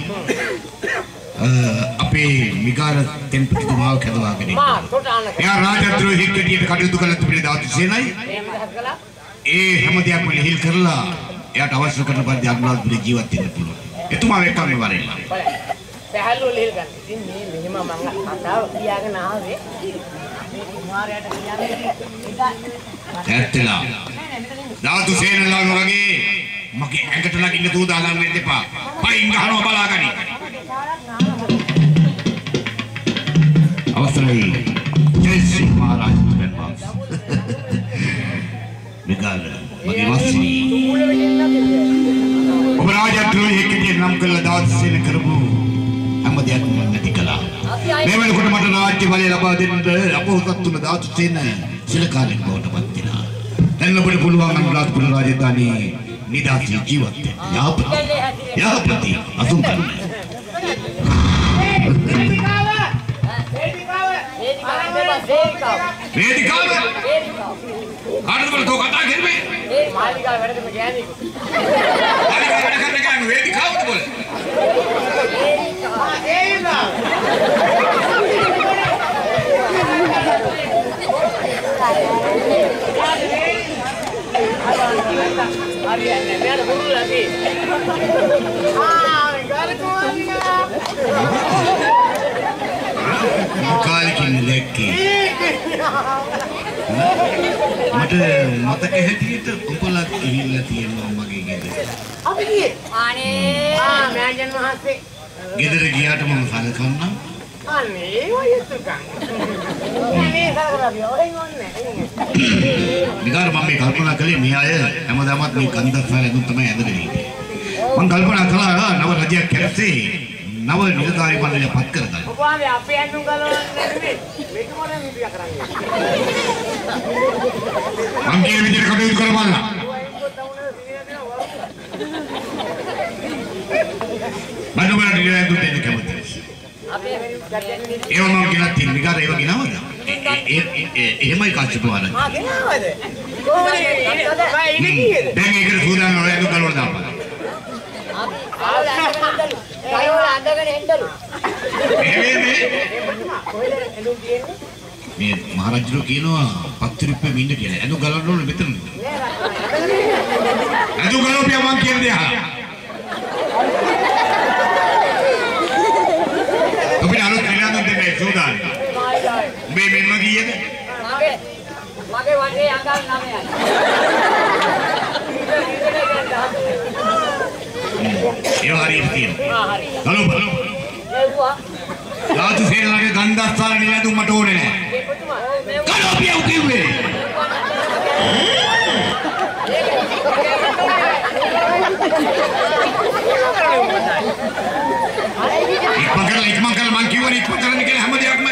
[SPEAKER 1] අපේ මිගාර ඉන්නවා.
[SPEAKER 4] තොටාන
[SPEAKER 1] එයා රාජද්‍රෝහීෙක් හැටියට කටයුතු කළ තිබෙන දාතු සේනයි. ඒ හැම දෙයක්ම ලිහිල් කරලා එයාට අවශ්‍ය කරන පරිදි අනුරාධපුරේ ජීවත් වෙන්න පුළුවන්. එතුමා වරෙන්න.
[SPEAKER 4] බලන්න පැහැල්ලුව ලිහිල් ගන්න ඉතින් මේ මෙහෙම මම කතාව කියාගෙන ආවේ කුමාරයාට කියන්නේ
[SPEAKER 1] ඇත්තලා. දාතු සේනලාම වගේ මගේ ඇඟට ලගින්න දූදාගන්න වෙන්න එපා. පයින් ගහනවා බලාගනි. අවසරයි. ජය ශ්‍රී මහරජතුමන් වහන්සේ. මෙගාල වස්සේ. ඔබ රාජද්‍රෝහීෙක් හැටියට නම් කළ දාතු සේන කරපු හැම දෙයක්ම නැති කළා. මේ වෙනකොට මට රාජ්‍ය බලය ලබා දෙන්න අපොහොසත් තුන ධාතු සේන සිලකාලෙක බවට පත් වෙනවා. දැන් ඔබට පුළුවන් අනුරාධපුර රාජධානියේ නිදාසී ජීවත් වෙන්න. යාපති. යාපති අසුන් කරන්න.
[SPEAKER 4] වේදිකාව වේදිකාව
[SPEAKER 5] වේදිකාව මේවා වේදිකාව
[SPEAKER 1] වේදිකාව
[SPEAKER 5] වේදිකාව
[SPEAKER 1] කාටද බල තෝ කතා කරන්නේ?
[SPEAKER 4] මාලිකාව වැඩකම ගෑණි
[SPEAKER 1] මාලිගා වැඩ කරන ගෑනු වේදිකාවද බල?
[SPEAKER 4] හරියන්නේ මෙයාට හුරු ලැබි ආ ගාලකුවා
[SPEAKER 1] කාලෙකින් දැක්කේ. මට මතක හැටියට උඹලත් ගිහිල්ලා තියෙනවා මගේ ගෙදර.
[SPEAKER 4] අපි ගියේ
[SPEAKER 5] අනේ
[SPEAKER 4] ආ මෑජන් වහන්සේ
[SPEAKER 1] ගෙදර ගියාට මම සලකන්නම්.
[SPEAKER 4] අනේ ඔය තුකන් මේ සරකරබි ඔහෙන් ඔන්නේ
[SPEAKER 1] විකාර මම මේ කල්පනා කළේ මේ අය හැමදාමත් මේ කන්දස්සාර ඇඳුම් තමයි ඇඳගෙන ඉන්නේ. මම කල්පනා කළා නව රජයක් කැරසේ නව නිලධාරී මණ්ඩලය පත් කරගන්න.
[SPEAKER 4] ඔබ ආවේ අපේ ඇඳුම් ගලවන්නේ නෙමෙයි මේක මොන විදිය කරන්නේ
[SPEAKER 1] මං කියන විදිහට කටයුතු කරපල්ලා. මම ඔබට නිල ඇඳුම් දෙන්න කැමතියි.
[SPEAKER 5] අපේ
[SPEAKER 1] ඒව මම ගෙනත් තියෙන විකාර ඒව ගෙනවද? එහෙමයි කාච්චි පොහරන්නේ.
[SPEAKER 4] ආ ගෙනාවද කොහේ ඉන්නේ කීයද
[SPEAKER 1] දැන් ඒකට සූදානම් වෙලා ඇඳුම් ගලවලා දාපන්.
[SPEAKER 5] අපි කවුල ඇඳගෙන කවුල ඇඳගෙන එන්නලු
[SPEAKER 1] මේ මේ
[SPEAKER 4] කොහෙද ඇඳුම් තියෙන්නේ
[SPEAKER 1] මේ මහරජුරු කියනවා පත්තිරිප්පෙ මින්න කියලා. ඇඳුම් ගලවන්න ඕනේ මෙතන. ඇඳුම් ගලවපියා මං කියන දේ අහලා. අපිට අලුත් නිලන්දුන් දෙන්නේ සූදානම්. මේ මෙන්න කීයද?
[SPEAKER 5] මගේ මගේ වටේ අඟල් 9යි
[SPEAKER 1] ඒව හරියට තියෙනවා.
[SPEAKER 4] ආ හරි
[SPEAKER 1] ගලවපන්.
[SPEAKER 5] ඒවා
[SPEAKER 1] රාජු සේනලගේ ගන්ධස්ථාන නිලන්දුන් මට ඕනේ නැහැ.
[SPEAKER 4] ඒ පුතුමා
[SPEAKER 1] ගලවපියා කිව්වේ. ඉක්මන් කරලා ඉක්මන් කරලා මං කිව්වනේ ඉක්මන් කරන්න කියලා හැම දෙයක්ම.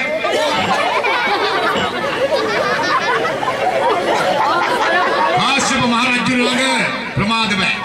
[SPEAKER 1] කාශ්‍යප මහරජු ළඟ ප්‍රමාද බෑ.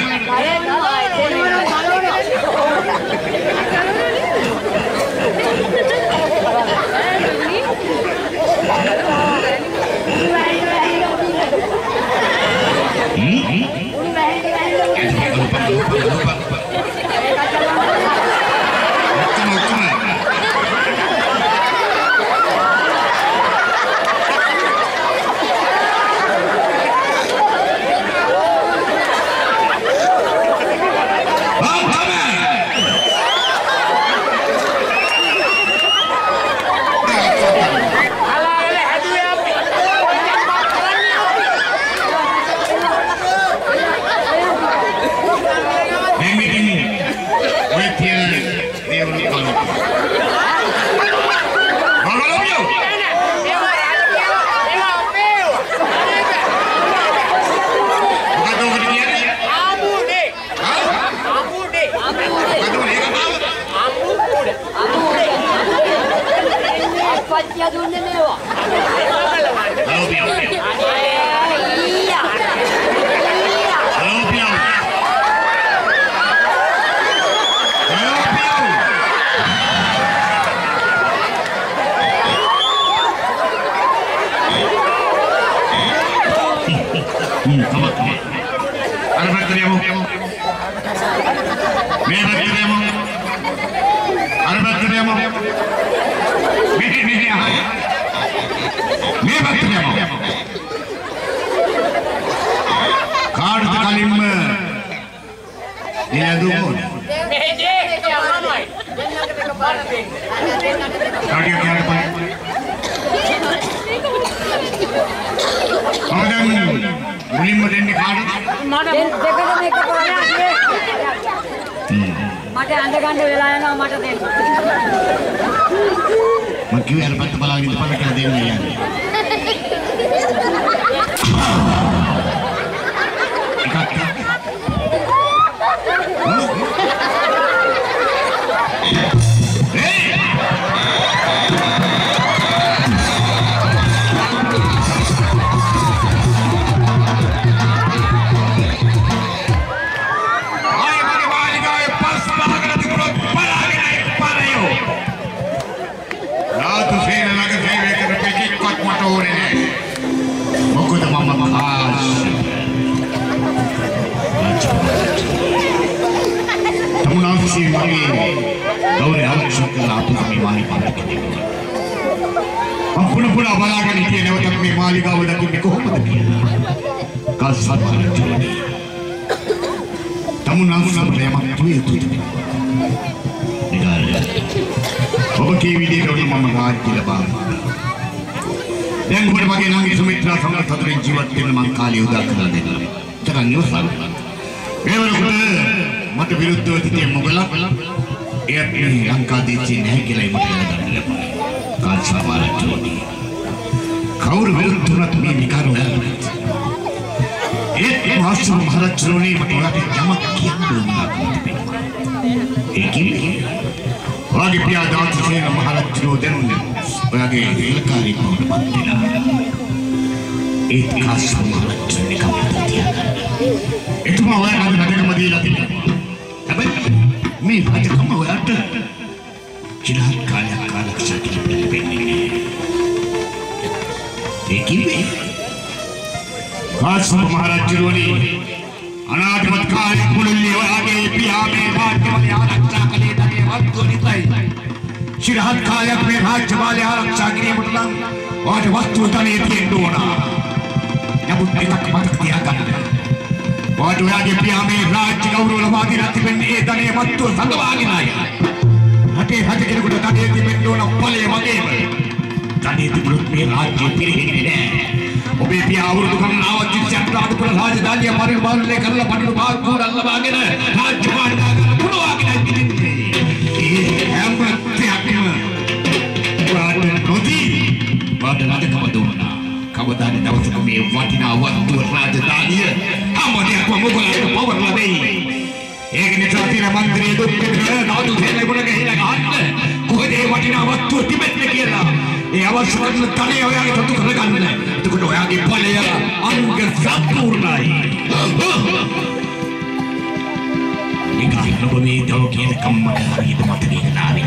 [SPEAKER 1] पुनीतों की निकम्मल खरीद मत देखना रे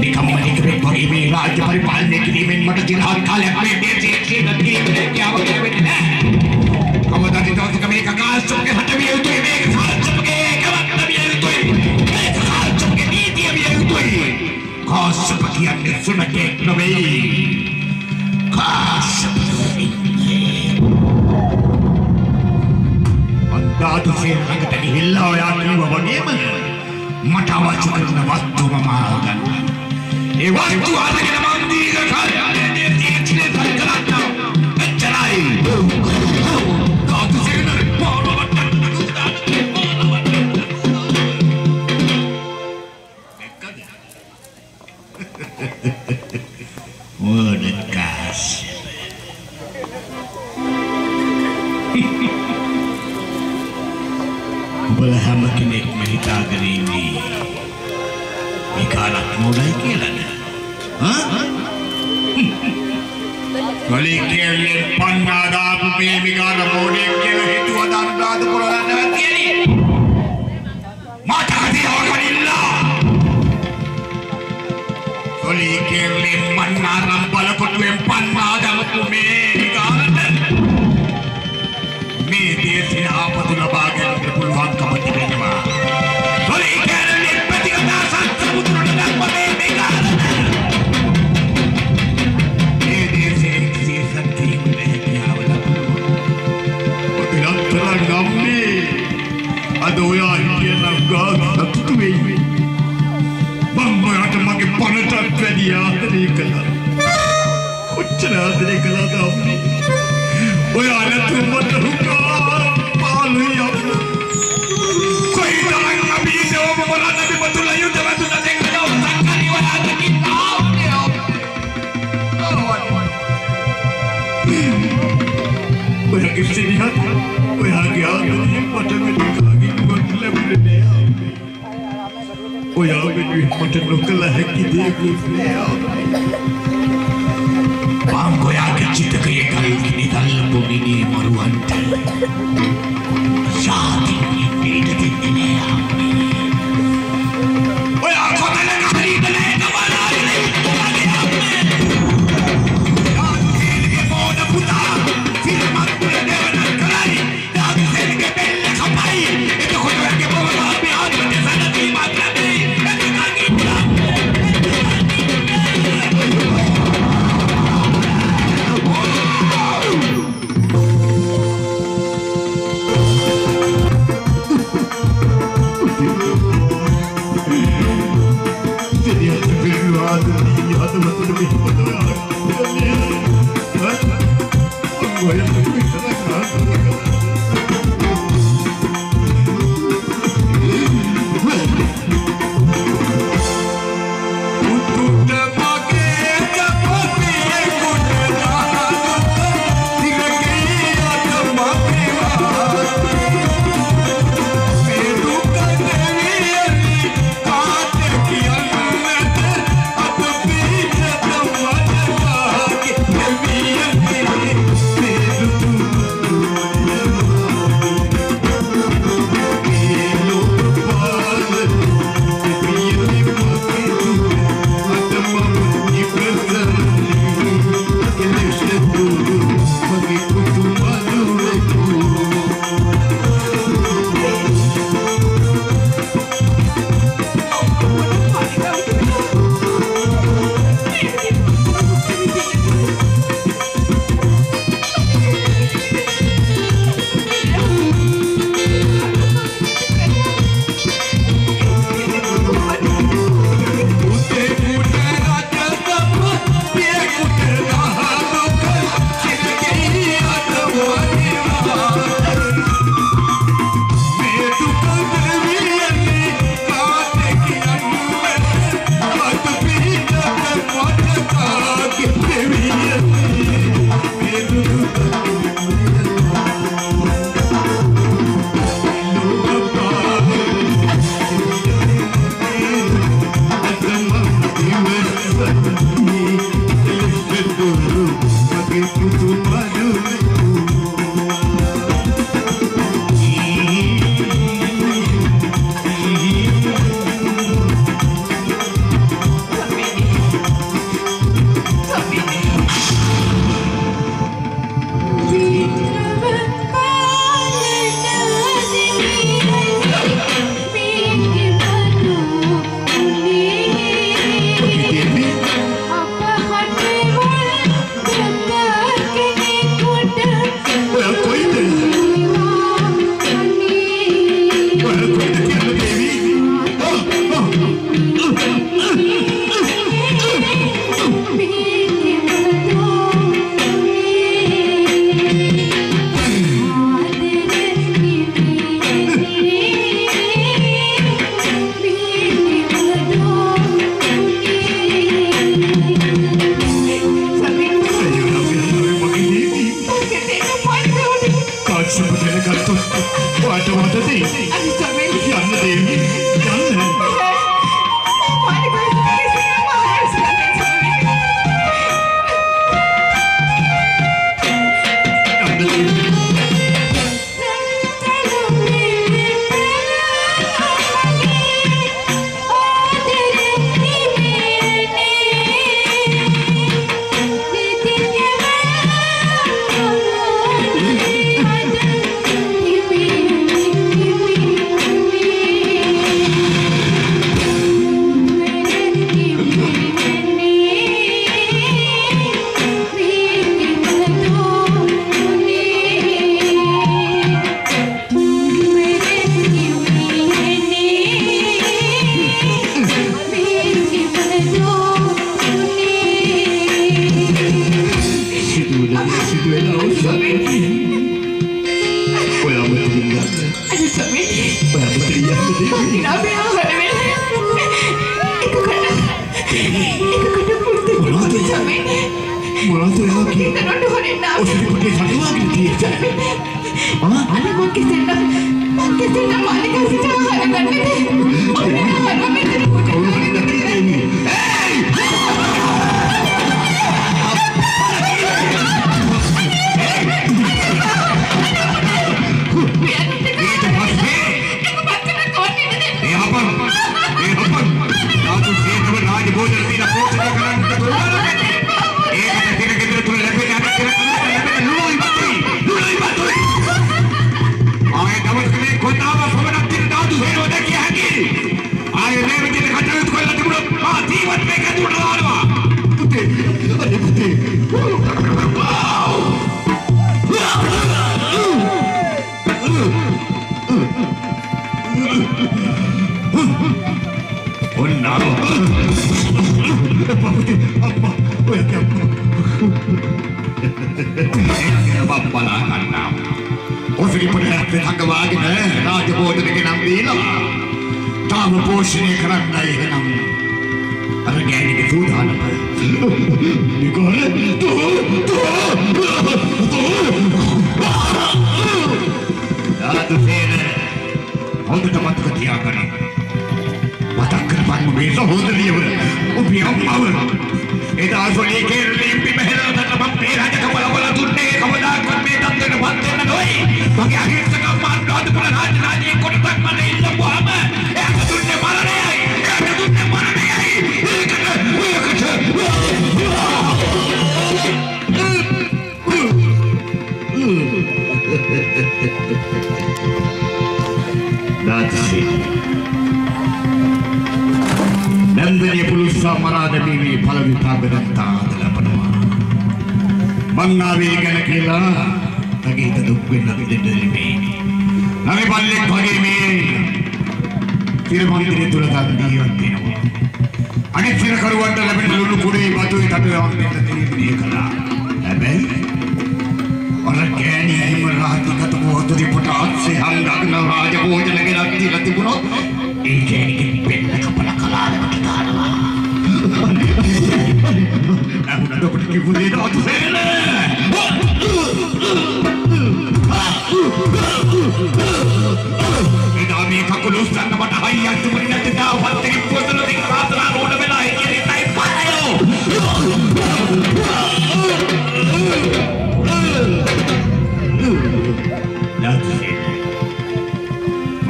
[SPEAKER 1] निकम्मल के भरी में राज्य परिपालने के लिए मैं मट जिला काले अपने देश के नदी में क्या बोले बेटा अब बता देता हूँ कभी का काश चुप के हट भी तो ये साल चुप के कब तब ये तो एक साल चुप के नीति अब ये तो काश चुप किया ने सुन के नबी काश चुप ධාතුසේ ළඟට ගිහිල්ලා ඔයා කිව්වා වගේම මට අවශ්‍ය කරන වස්තු මම අරගන්න. ඒ වස්තු අරගෙන මම දීර්ඝ කාලයක් මේ තීක්ෂණය කරගන්නවා. එච්චරයි. Model 1.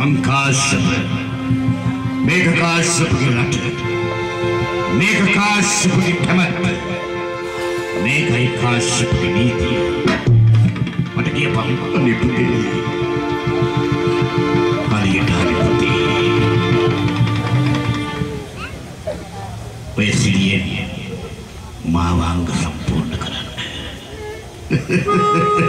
[SPEAKER 1] අංකාශ්‍යප මේඝකාශ්‍යපගේ රට මේඝකාශ්‍යපගේ කැමැත්ත. මේකයි කාශ්‍යපගේ නීතිය. මට කියපන්. අනේ පුතේ හරියට හරි පුතේ. ඔය සිටියේ මාව අංග සම්පූර්ණ කරන්න.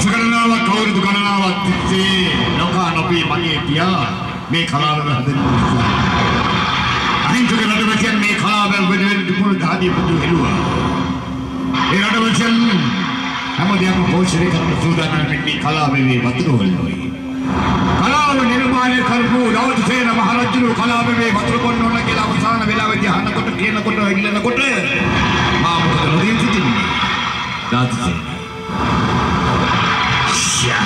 [SPEAKER 1] මාස ගණනාවක් කවුරුදු ගණනාවක් තිස්සේ ලෝකා නොපී මගේ පියා මේ කලාව හදන නිසා. අහිංසක රටවැසියන් මේ කලාව වෙනුවෙන් දුමුණු දහදිය පුදු හෙළුවා. ඒ රටවැසියන් හැමදේම පෝෂණය කරන සූදානම් වෙන්නේ කලාවේ මේ වතුර වලයි කලාව නිර්මාණය කරපු දවස් සේන මහරජුරු කලාවේ මේ වතුර බොන්න ඕන කියලා අවසාන වෙලාවේදී අහනකොට කියනකොට ඉල්ලනකොට මා මොකද නොදී සිටින්නේ? දාතිසේ faccia.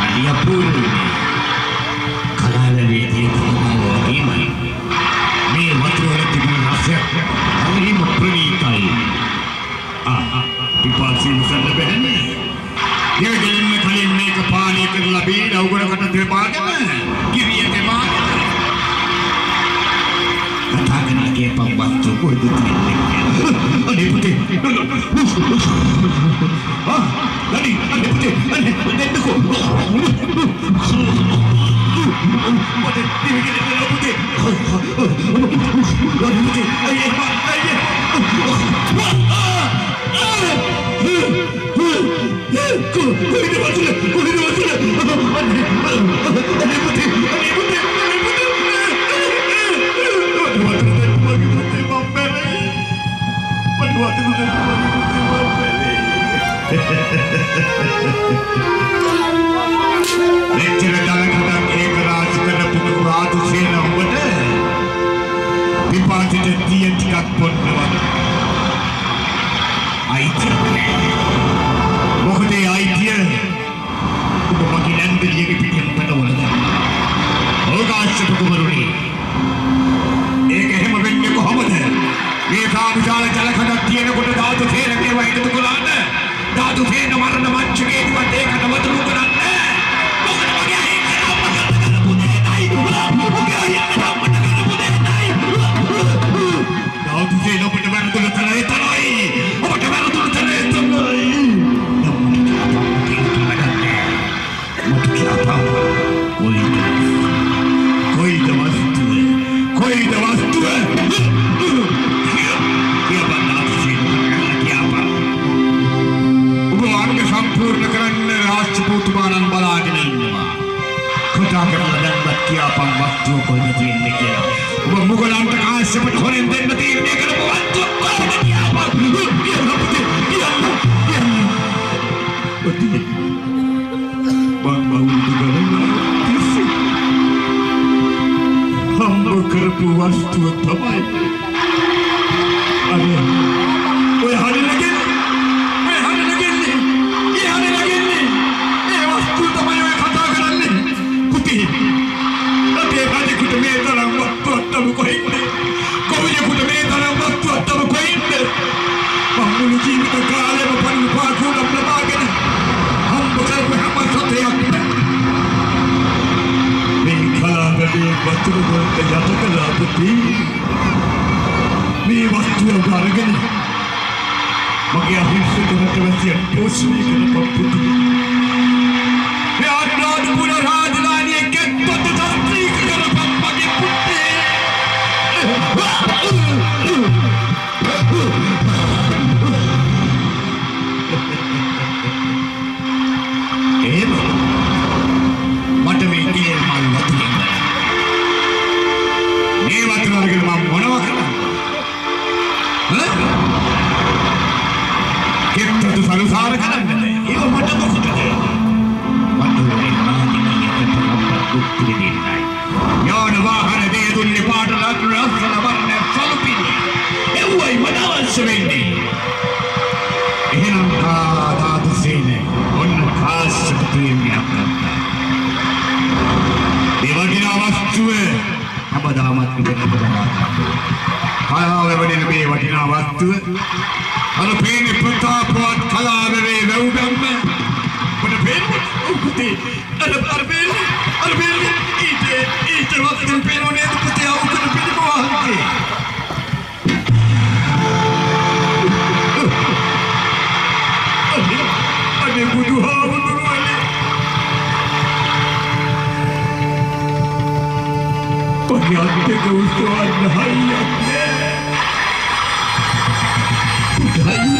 [SPEAKER 1] Maria පුරුමේ කලාලවේදිය තමා වගේමයි මේ වතුර තිබුණ රසය හරිම ප්‍රණීතයි. පිපාසීම සන්න බැහැනේ. ඒ ගෙලින්ම කලින් මේක පානය කරලා බීලා උගලකට දෙපාගෙන කිරියට මාගෙන. කතා කරන කේපම් වස්තු කොහෙද තියෙන්නේ? これで忘れこれで忘れあのあれあれあれあれあれあれ මෙච්චර දලකඩක් ඒක රාජ කරපු රාජු සේනාවට විපාතිට තිය ටිකක් පොන්නවත් අයිතිය මොකද ඒ අයිතිය ඔබ මගේ නැන්දලියගේ පිටින් පැටවල ගන්නවා ඕකාශ්‍යප කුමරුනි ඒක එහෙම වෙන්නේ කොහොමද මේ කාවිශාල ජලකඩක් කියනකොට ධාතු තේරෙන්නේ වයින් දුකලාට ධාතු තේරෙන මරණ මංචකේටවත් ඒකට වතුරු කරන්න. مخلوق المدينة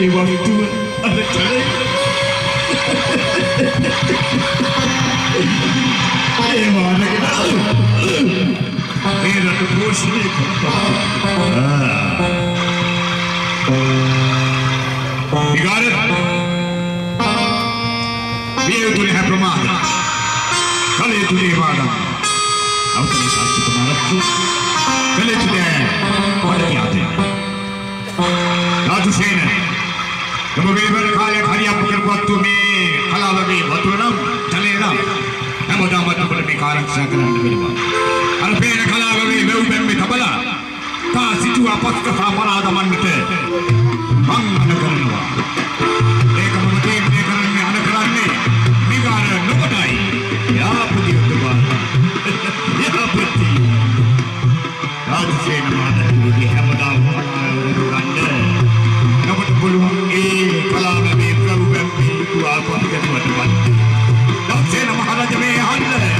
[SPEAKER 1] they want to do it on the time. ඒ මානකට ඒ රට පෝෂණය කරනවා. You got it? වියතුනේ ප්‍රමාද. කලේ තුනේ වාදා. අවතන සාත්තු මාරච්චු. කලේ තුනේ. පරියාදේ. නමු වේවර කාලේ හරියක් කරපුවත් මේ කලාව මේ වතුර නම් ජලය නම් හැමදාමත් අපිට මේක ආරක්ෂා කරන්න වෙනවා. අර පේන කලාව මේ වැව් බැම්මේ තබලා තා සිටුව අපස්කතා මරා දමන්නට මං අන කරනවා. ඒක මම තේන්නේ කරන්නේ අන කරන්නේ මිගාර නොකටයි. යාපති උතුමා. යාපති. රාජසේන මහතා හැමදාම වටවල ගන්න. අපට පුළුවන් දෙවිවරුන්. දක්ෂේන මහරජ මේ
[SPEAKER 5] අන්න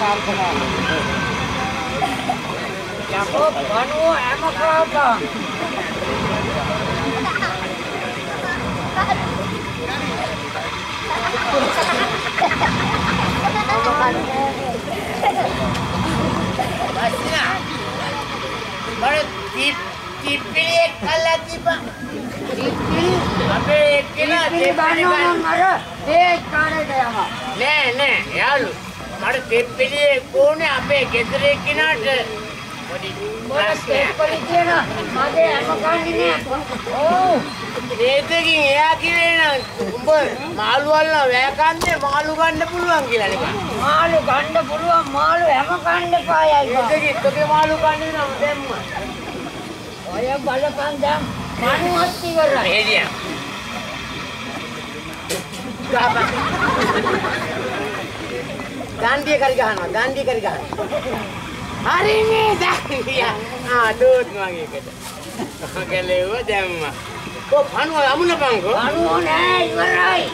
[SPEAKER 5] හැටියක් කල්පනා. යකෝ කනුව හැම කාපන්.
[SPEAKER 4] Basina. Baru tip tipili kala tiba. අපේ එක්කෙනා
[SPEAKER 5] ඉතින්
[SPEAKER 4] මට තෙප්පිලියේ කෝනේ අපේ ගෙදර එක්කෙනාට පොඩි.
[SPEAKER 5] තෙප්පලි කියන මගේ හැම කන්නේ නෑ. ඔව්.
[SPEAKER 4] ඒතකින් එයා කිව්වේ නම් උඹ මාළු අල්ලන වැකන්නේ මාළු ගන්න පුළුවන් කියලා නේ.
[SPEAKER 5] මාළු ගන්න පුළුවන් මාළු හැම කන්න පායයි බා.
[SPEAKER 4] ඒතකින් තෝගේ මාළු ගන්න නම් දෙම්ම.
[SPEAKER 5] ඔය බලපන් දැන් මනුවත් ඉවරයි.
[SPEAKER 4] හේදියා. ගාපා. දණ්ඩිය කරි ගහනවා දණ්ඩිය කරි ගහනවා. හරිනේ දණ්ඩිය. ආ දෝත් මගේ එකට. ගලෙව දැම්මා. කො පණුව අමුණපන්කෝ.
[SPEAKER 5] මනුව නෑ ඉවරයි.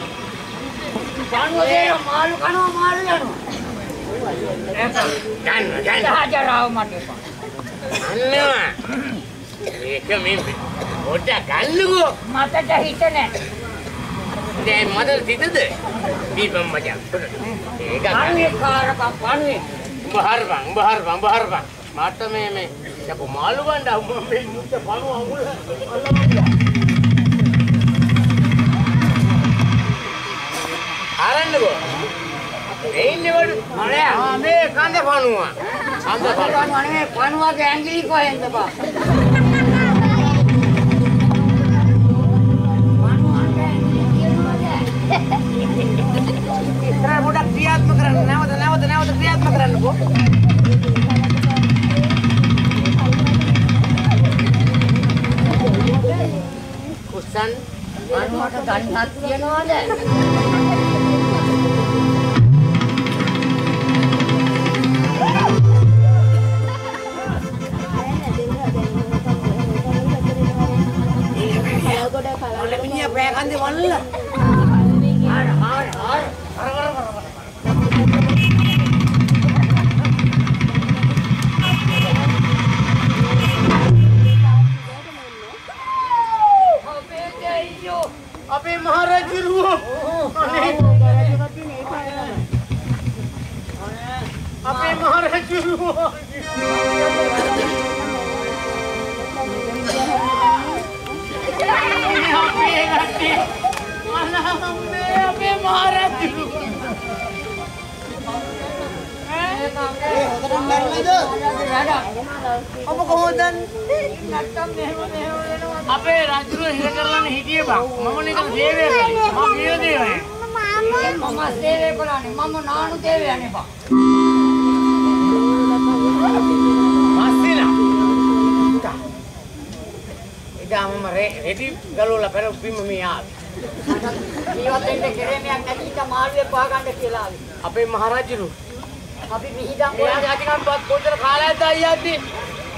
[SPEAKER 5] මනුව දෙන මාළු කනවා මාළු යනවා.
[SPEAKER 4] ගන්න ගන්න.
[SPEAKER 5] සහජරාව මට.
[SPEAKER 4] අන්නවා. ඒක මේ පොඩ්ඩක් ගන්නකෝ.
[SPEAKER 5] මතට හිත නෑ.
[SPEAKER 4] දැන් මදල් තිතද? දීපම් මචං. ඒක.
[SPEAKER 5] පණුවේ කාරකම් පණුවේ.
[SPEAKER 4] උඹ හරපන් උඹ හරපන් උඹ හරපන්. මට මේ මේ යකෝ මාළු ගන්න උඹ මේ මුත්ත පණුව අඟුල ආරන්නකෝ. එන්නේ වඩු. ආ මේ කන්ද පණුව. කන්ද පණුව.
[SPEAKER 5] නෙමෙයි පණුවගේ ඇඟිලි කොහෙන්ද බා.
[SPEAKER 4] ඉතර පොඩක් ක්‍රියාත්මක කරන්න. නැවත නැවත නැවත ක්‍රියාත්මක කරන්නකෝ. කුස්සන්
[SPEAKER 5] පණුවට ගන්නත් තියනවාද?
[SPEAKER 4] මල මිනිහා පෑ කන්දේ වල්ල.
[SPEAKER 5] ආර ආර ආර. අපේ දෙයියෝ
[SPEAKER 4] අපේ මහරජුරුවෝ අනේ අපේ මහරජුරුවෝ අනේ අපේ රටේ අනම්මේ අපේ මහරජුරුවෝ ඔබ කොහොමද නැත්තම් මෙහෙම මෙහෙම වෙනවා අපේ රජුරුවෝ හිර කරලානේ හිටියේ බා මම නිකන් සේවය කරේ මම කියන දේවල්
[SPEAKER 5] මම සේවය කරන්නේ මම නානු දේවය යන්නේ බා.
[SPEAKER 4] මස්සිනා එදා මම රෙදි ගලවලා පෙර උපින්ම මේ ආවේ
[SPEAKER 5] ජීවත් වෙන්න කෙරෙන්නයක් නැති ඉත මාළුවේ පහගන්න කියලා ආවේ.
[SPEAKER 4] අපේ මහරජුරු
[SPEAKER 5] අපි මිහිදන්
[SPEAKER 4] එයා ජාතිකම්පත් කොච්චර කාලයක්ද අයියාදී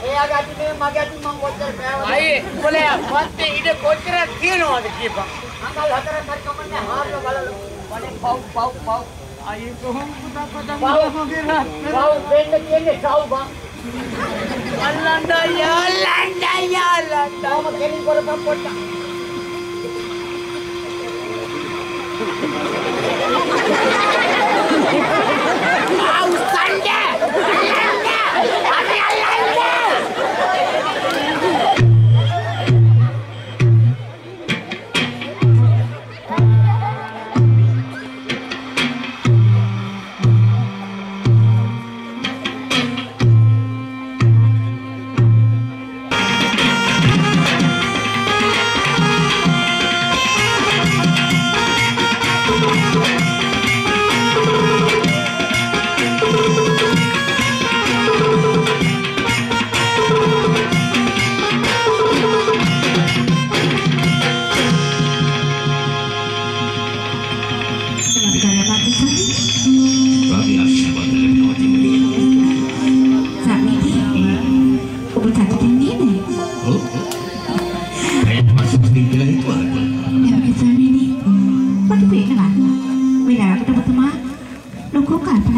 [SPEAKER 5] එයාගේ අති මේ මගේ අති මම කොච්චර පෑවද?
[SPEAKER 4] අයියේ උඹලා පත්තේ ඉඩ කොච්චර තියනවද කියපන්
[SPEAKER 5] අඟල් හතරක් හරි කමන්නේ හාරල බලල. වනේ පව් පව් පව්.
[SPEAKER 4] අයියේ කොහොම පුතා පතන්
[SPEAKER 5] පව්
[SPEAKER 4] මගේ රත්
[SPEAKER 5] පව් වෙන්න කියන්නේ සව් බං.
[SPEAKER 4] අල්ලන්න අයියා අල්ලන්න අයියා අල්ලන්න
[SPEAKER 5] තාම කෙලින් කරපම් පොට්ට.
[SPEAKER 3] màu xanh da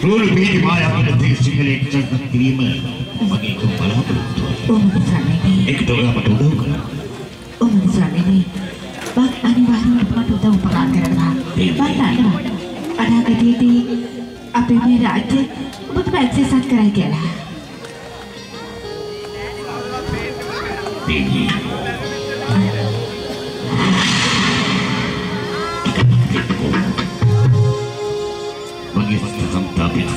[SPEAKER 3] lebih cerai. Rul biji maya pada diri single ek cerita terima. Bagi kepala berutuh.
[SPEAKER 1] Oh, sorry deh.
[SPEAKER 3] Ek tu apa tu dah kan?
[SPEAKER 1] Oh, sorry deh. Bak, ani baru dapat tu tahu pengajaran pak. Bak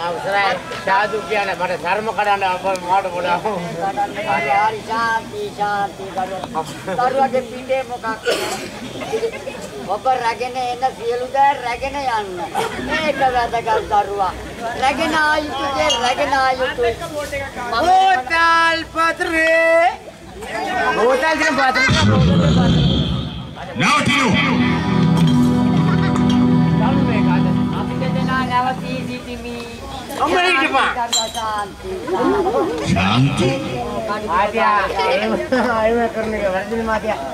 [SPEAKER 4] අවසරයි සාදු කියන මට ධර්ම කඩන්න අප මාඩ පොඩා
[SPEAKER 5] හරි ශාන්ති ශාන්ති කරුවගේ පිටේ මොකක් ඔබ රැගෙන එන සියලු දෑ රැගෙන යන්න මේක වැදගත් දරුවා රැගෙන ආයුතුගේ රැගෙන ආයුතුයි
[SPEAKER 4] හෝතල් පත්‍රේ හෝතල් කියන පත්‍රේ Now to you.
[SPEAKER 1] ಶಾಂತಿ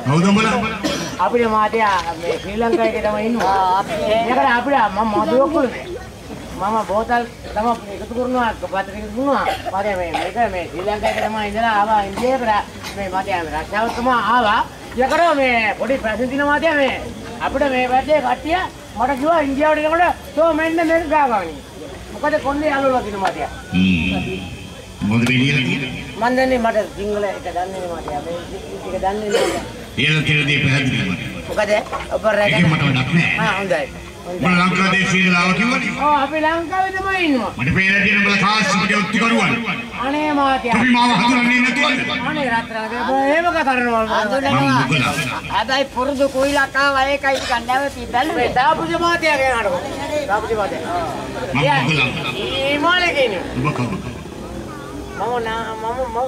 [SPEAKER 1] ಹೌದು
[SPEAKER 4] අපිට මාතයා ශ්‍රී ලංකාවේ තම ඉන්නවා. ඒකට අපිට මම මදු ඔක්කොලනේ. මම බෝතල් තම එකතු කරනවා පත්‍රික දුන්නා. මාතයා මේ මේක මේ ශ්‍රී ලංකාවේ තම ඉඳලා ආවා ඉන්දියාවට මේ මාතයා රක්ෂාව තම ආවා. ඒකට මේ පොඩි ප්‍රශ්න තියෙනවා මාතයා මේ අපිට මේ වැඩේ කට්ටිය මට කිව්වා ඉන්දියාවට යනකොට තෝ මෙන්න මේක ගාගානි. මොකද කොන්නේ යාළුවා කියන මාත්‍යා.
[SPEAKER 1] මොකද තියෙන්නේ
[SPEAKER 4] මන් දන්නේ මට සිංහල එක දන්නේ නෑ මාත්‍යා. මේ එක දන්නේ නෑ.
[SPEAKER 1] තියෙන දේ පැහැදිලි මට
[SPEAKER 4] මොකද ඔබ
[SPEAKER 1] ඒකෙන්
[SPEAKER 4] රැගෙන
[SPEAKER 1] මට වැඩක් නෑ
[SPEAKER 4] ආ හොඳයි
[SPEAKER 1] ලංකාදේශයේ ඉඳලා ආවා කිව්වනේ?
[SPEAKER 4] ඔව් අපි ලංකාවේ තමයි ඉන්නවා.
[SPEAKER 1] මට පේන දේ උඹලා කාශ්‍යපගේ ඔත්ති කරුවන්
[SPEAKER 4] අනේ මාත්‍යා.
[SPEAKER 1] අපි මාව හඳුනන්නේ නැතුවද?
[SPEAKER 4] අනේ රත්තරන්ගේ ඔබ එහෙම කරනවා
[SPEAKER 5] හඳුනනවා. හැබැයි පුරුදු කුයිලක් ආවා ඒකයි ටිකක් නැවති බැලුවේ.
[SPEAKER 4] දාපුජ මාත්‍යා කියනකොට දාපුජ මාත්‍යා.
[SPEAKER 1] මම මොකලා
[SPEAKER 4] ඒ මාලේ කියන්නේ.
[SPEAKER 1] ඔබ කවුද?
[SPEAKER 4] මම නා මම මම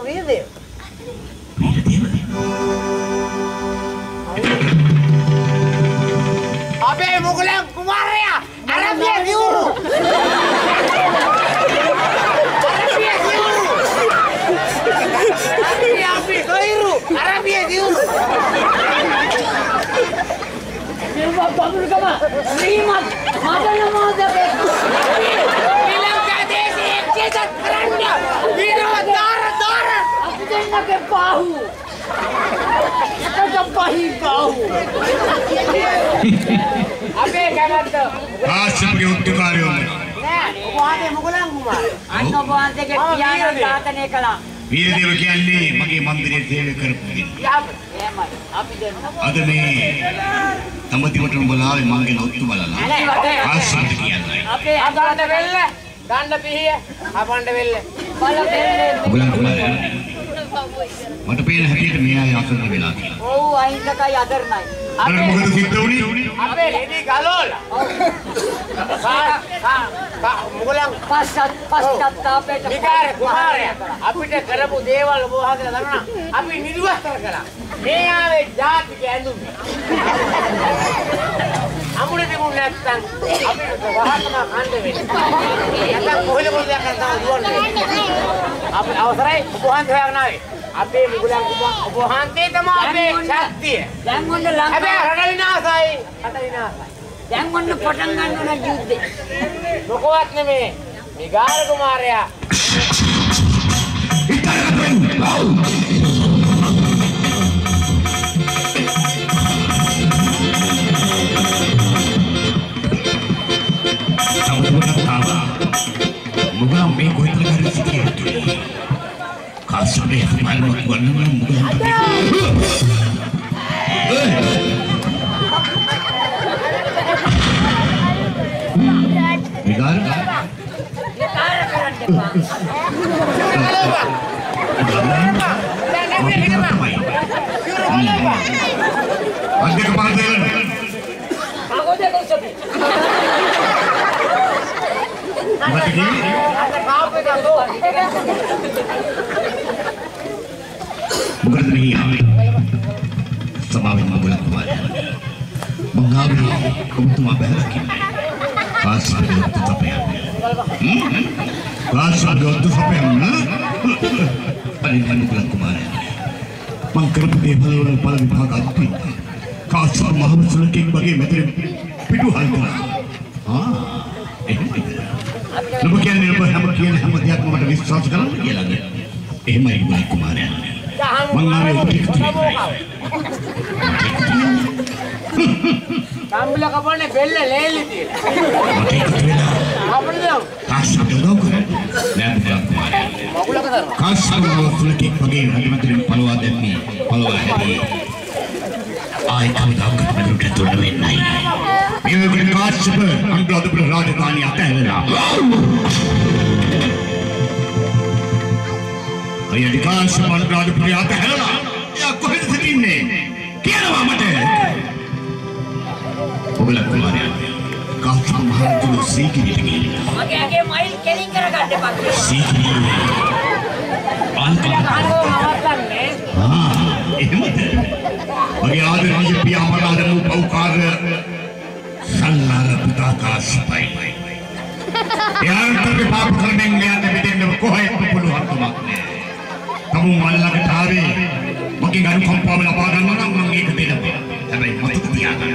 [SPEAKER 4] Abi mo ko lang ya. Arab ya you. Arab ya you. Ya Abi,
[SPEAKER 5] kairu. Arab ya you. Ini
[SPEAKER 4] mau bangun mana? Rimat, mata yang mau jadi. Bilang ke desi, kita terang ya.
[SPEAKER 5] Biru, darah, අපි දෙන්නගේ පාහු එකට පහි පාහු
[SPEAKER 4] අපේ
[SPEAKER 1] කාශ්‍යපගේ ඔත්ති කාර්යෝ
[SPEAKER 4] නෑ ඔබ ආදී මුගලන් කුමාරයා
[SPEAKER 5] අන්න ඔබ වහන්සේගේ පියාණන් ඝාතනය කළා
[SPEAKER 1] වීරදේව කියන්නේ මගේ මන්දිරයේ සේවය කරපු කෙනෙක්.
[SPEAKER 5] දෙන්න
[SPEAKER 1] අද මේ තමතිවට උඹලා ආවේ මගේ ඔත්තු බලලා කාශ්‍යපට කියන්නේ
[SPEAKER 5] අපේ
[SPEAKER 4] අගන්න වෙල්ල ගන්න පිහිය අපන්න වෙල්ල
[SPEAKER 5] බල දෙන්නේ
[SPEAKER 1] ඔයගලන් කුමාරයා මට පේන හැටියට මේ අය අසරණ වෙලා කියලා.
[SPEAKER 5] ඔව් අහිංසකයි අදර්ණයි
[SPEAKER 1] අපේ මොකද සිද්ධ වුනේ?
[SPEAKER 4] අපේ හෙඩි ගලෝලා. මුගලන්
[SPEAKER 5] පස්සත් පස්සත්තාපයට
[SPEAKER 4] විකාර කුමාරයා අපිට කරපු දේවල් ඔබ වහන්සේලා දන්නා අපි නිර්වස්තර කළා මේ ආවේ ජාතික ඇඳුම් අමුඩ තිබුණ නැත්තම් අපිට වහතම කණ්ඩ වෙන්නේ නැත්තම් කොහෙද කොහෙද කරනවා දුවන්නේ අපි අවසරයි ඔබ වහන්සේ හොයාගෙන ආවේ අපේ මුගලන් කුමා ඔබ වහන්සේ තමයි අපේ ශක්තිය
[SPEAKER 5] දැන් ඔන්න ලංකාව
[SPEAKER 4] හැබැයි රට විනාසයි රට විනාසයි
[SPEAKER 5] දැන් ඔන්න පටන් ගන්න ඕන යුද්ධේ
[SPEAKER 4] මොකවත් නෙමේ මිගාර කුමාරයා
[SPEAKER 1] තමතිවට ආවා. මුගලන් මේ කොහෙද කරේ සිටියේ? කාශ්‍යපේ මල්මක් වන්නම මුගලන් විකාර
[SPEAKER 5] කාර කරන්න එපා
[SPEAKER 4] දැන් නැගිට හිටපන්
[SPEAKER 1] අධික පාදයෙන්
[SPEAKER 5] පගොඩේ කොසපි
[SPEAKER 1] මොකද කියන්නේ?
[SPEAKER 4] අද කාපේ දෝ
[SPEAKER 1] මොකද මෙහි ආවේ? සමාවෙන් මුගලන් කුමාරයා. මං ආවේ ඔබතුමා බැලලා කියන්නේ. කාශ්‍යපේ ඔත්තු සපයන්න. කාශ්‍යපේ ඔත්තු සපයන්න. අනිත් මුගලන් කුමාරයා. මං කරපු දේවල් වල පළ විභාගයක් තියෙනවා. කාශ්‍යප මහමුසලකෙක් වගේ මෙතන පිටුහල් කළා. ආ එහෙමද? නුඹ කියන්නේ ඔබ හැම කියන හැම දෙයක්ම මට විශ්වාස කරන්න කියලාද? එහෙමයි මුගලන් කුමාරයා. මං ආවේ ඔබට එකතු වෙන්න.
[SPEAKER 4] කම්බල කපන්නේ බෙල්ල ලේලි තියලා
[SPEAKER 1] මට එකතු වෙලා
[SPEAKER 4] අපිට දම්
[SPEAKER 1] කාශ්‍යප උදව් කරන්න. නෑ මුගලන් කුමාරයා.
[SPEAKER 4] මගුලක දරනවා
[SPEAKER 1] කාශ්‍යප මහමුසලකෙක් වගේ රජමන්ත්‍රීන් පළවා දැම්මේ පළවා හැදී. ආයි කවදාකවත් මනුට තුඩ වෙන්නේ මේ වගේ කාශ්‍යප අනුරාධපුර රාජධානිය අතහැරලා අයියා කාශ්‍යප අනුරාධපුර අතහැරලා එයා කොහෙද සිටින්නේ? කියනවා මට. ඔබලා කුමාරයා කාශ්‍යප මහතුරු සීකිරිට ගිහිල්ලා.
[SPEAKER 5] මගේ අගේ මයිල් කෙලින් කරගන්න එපා.
[SPEAKER 1] සීකිරිය අන්කම්
[SPEAKER 4] අහෝ නවත්තන්නේ
[SPEAKER 1] ආ එහෙමද? මගේ ආදරණීය පියා මරාදමු පෞකාර සල්ලාල පුතා කාශ්‍යපයි එයාට අපි පාප කරමින් යන්න මෙතෙන්ද කොහෙත් පුළුවන් කමක් නැහැ. තමුන් මල්ලකට ආවේ මගේ අනුකම්පාව ලබා ගන්න නම් මම ඒක දෙනවා. හැබැයි මතක තියාගන්න.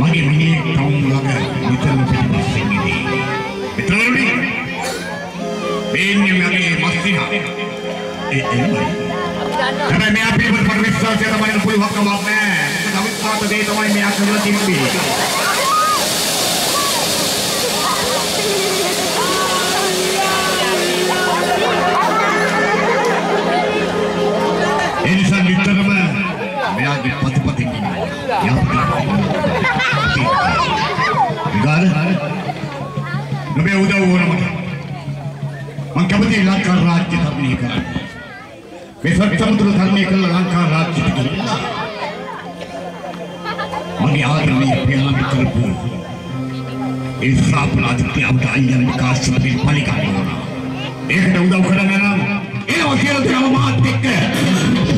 [SPEAKER 1] මගේ මිනිහෙක් තමුන් ළඟ විතරම පිටිපස්සෙන් ඉන්නේ. විතරනේ. මේන්නේ මගේ මස්තිනා. ඒ එන්නේ. හැබැයි මෙයා පිළිබඳ මට විශ්වාසය තමයි පුළුවන් කමක් නැහැ. මොකද අවිශ්වාස දේ තමයි මෙයා කරලා තිබ්බේ. ඒ නිසා නිතරම මෙයාගේ පතිපතින් ගාන නොබේ උදව් වුණ මට මං කැමති ලංකා රාජ්‍ය ධර්මී කරන්න මේ සත්සමුද්‍ර ධර්මී කළ ලංකා රාජ්‍යට ගිහිල්ලා මගේ ආදරණීය පියාණන් කරපු ඒ ශ්‍රාපන අධිත්‍යවට අයියන් කාශ්‍යපේ පරිකාරය වුණා ඒකට උදව් කරන්න නම් එනවා කියලා දෙනවා මාත් එක්ක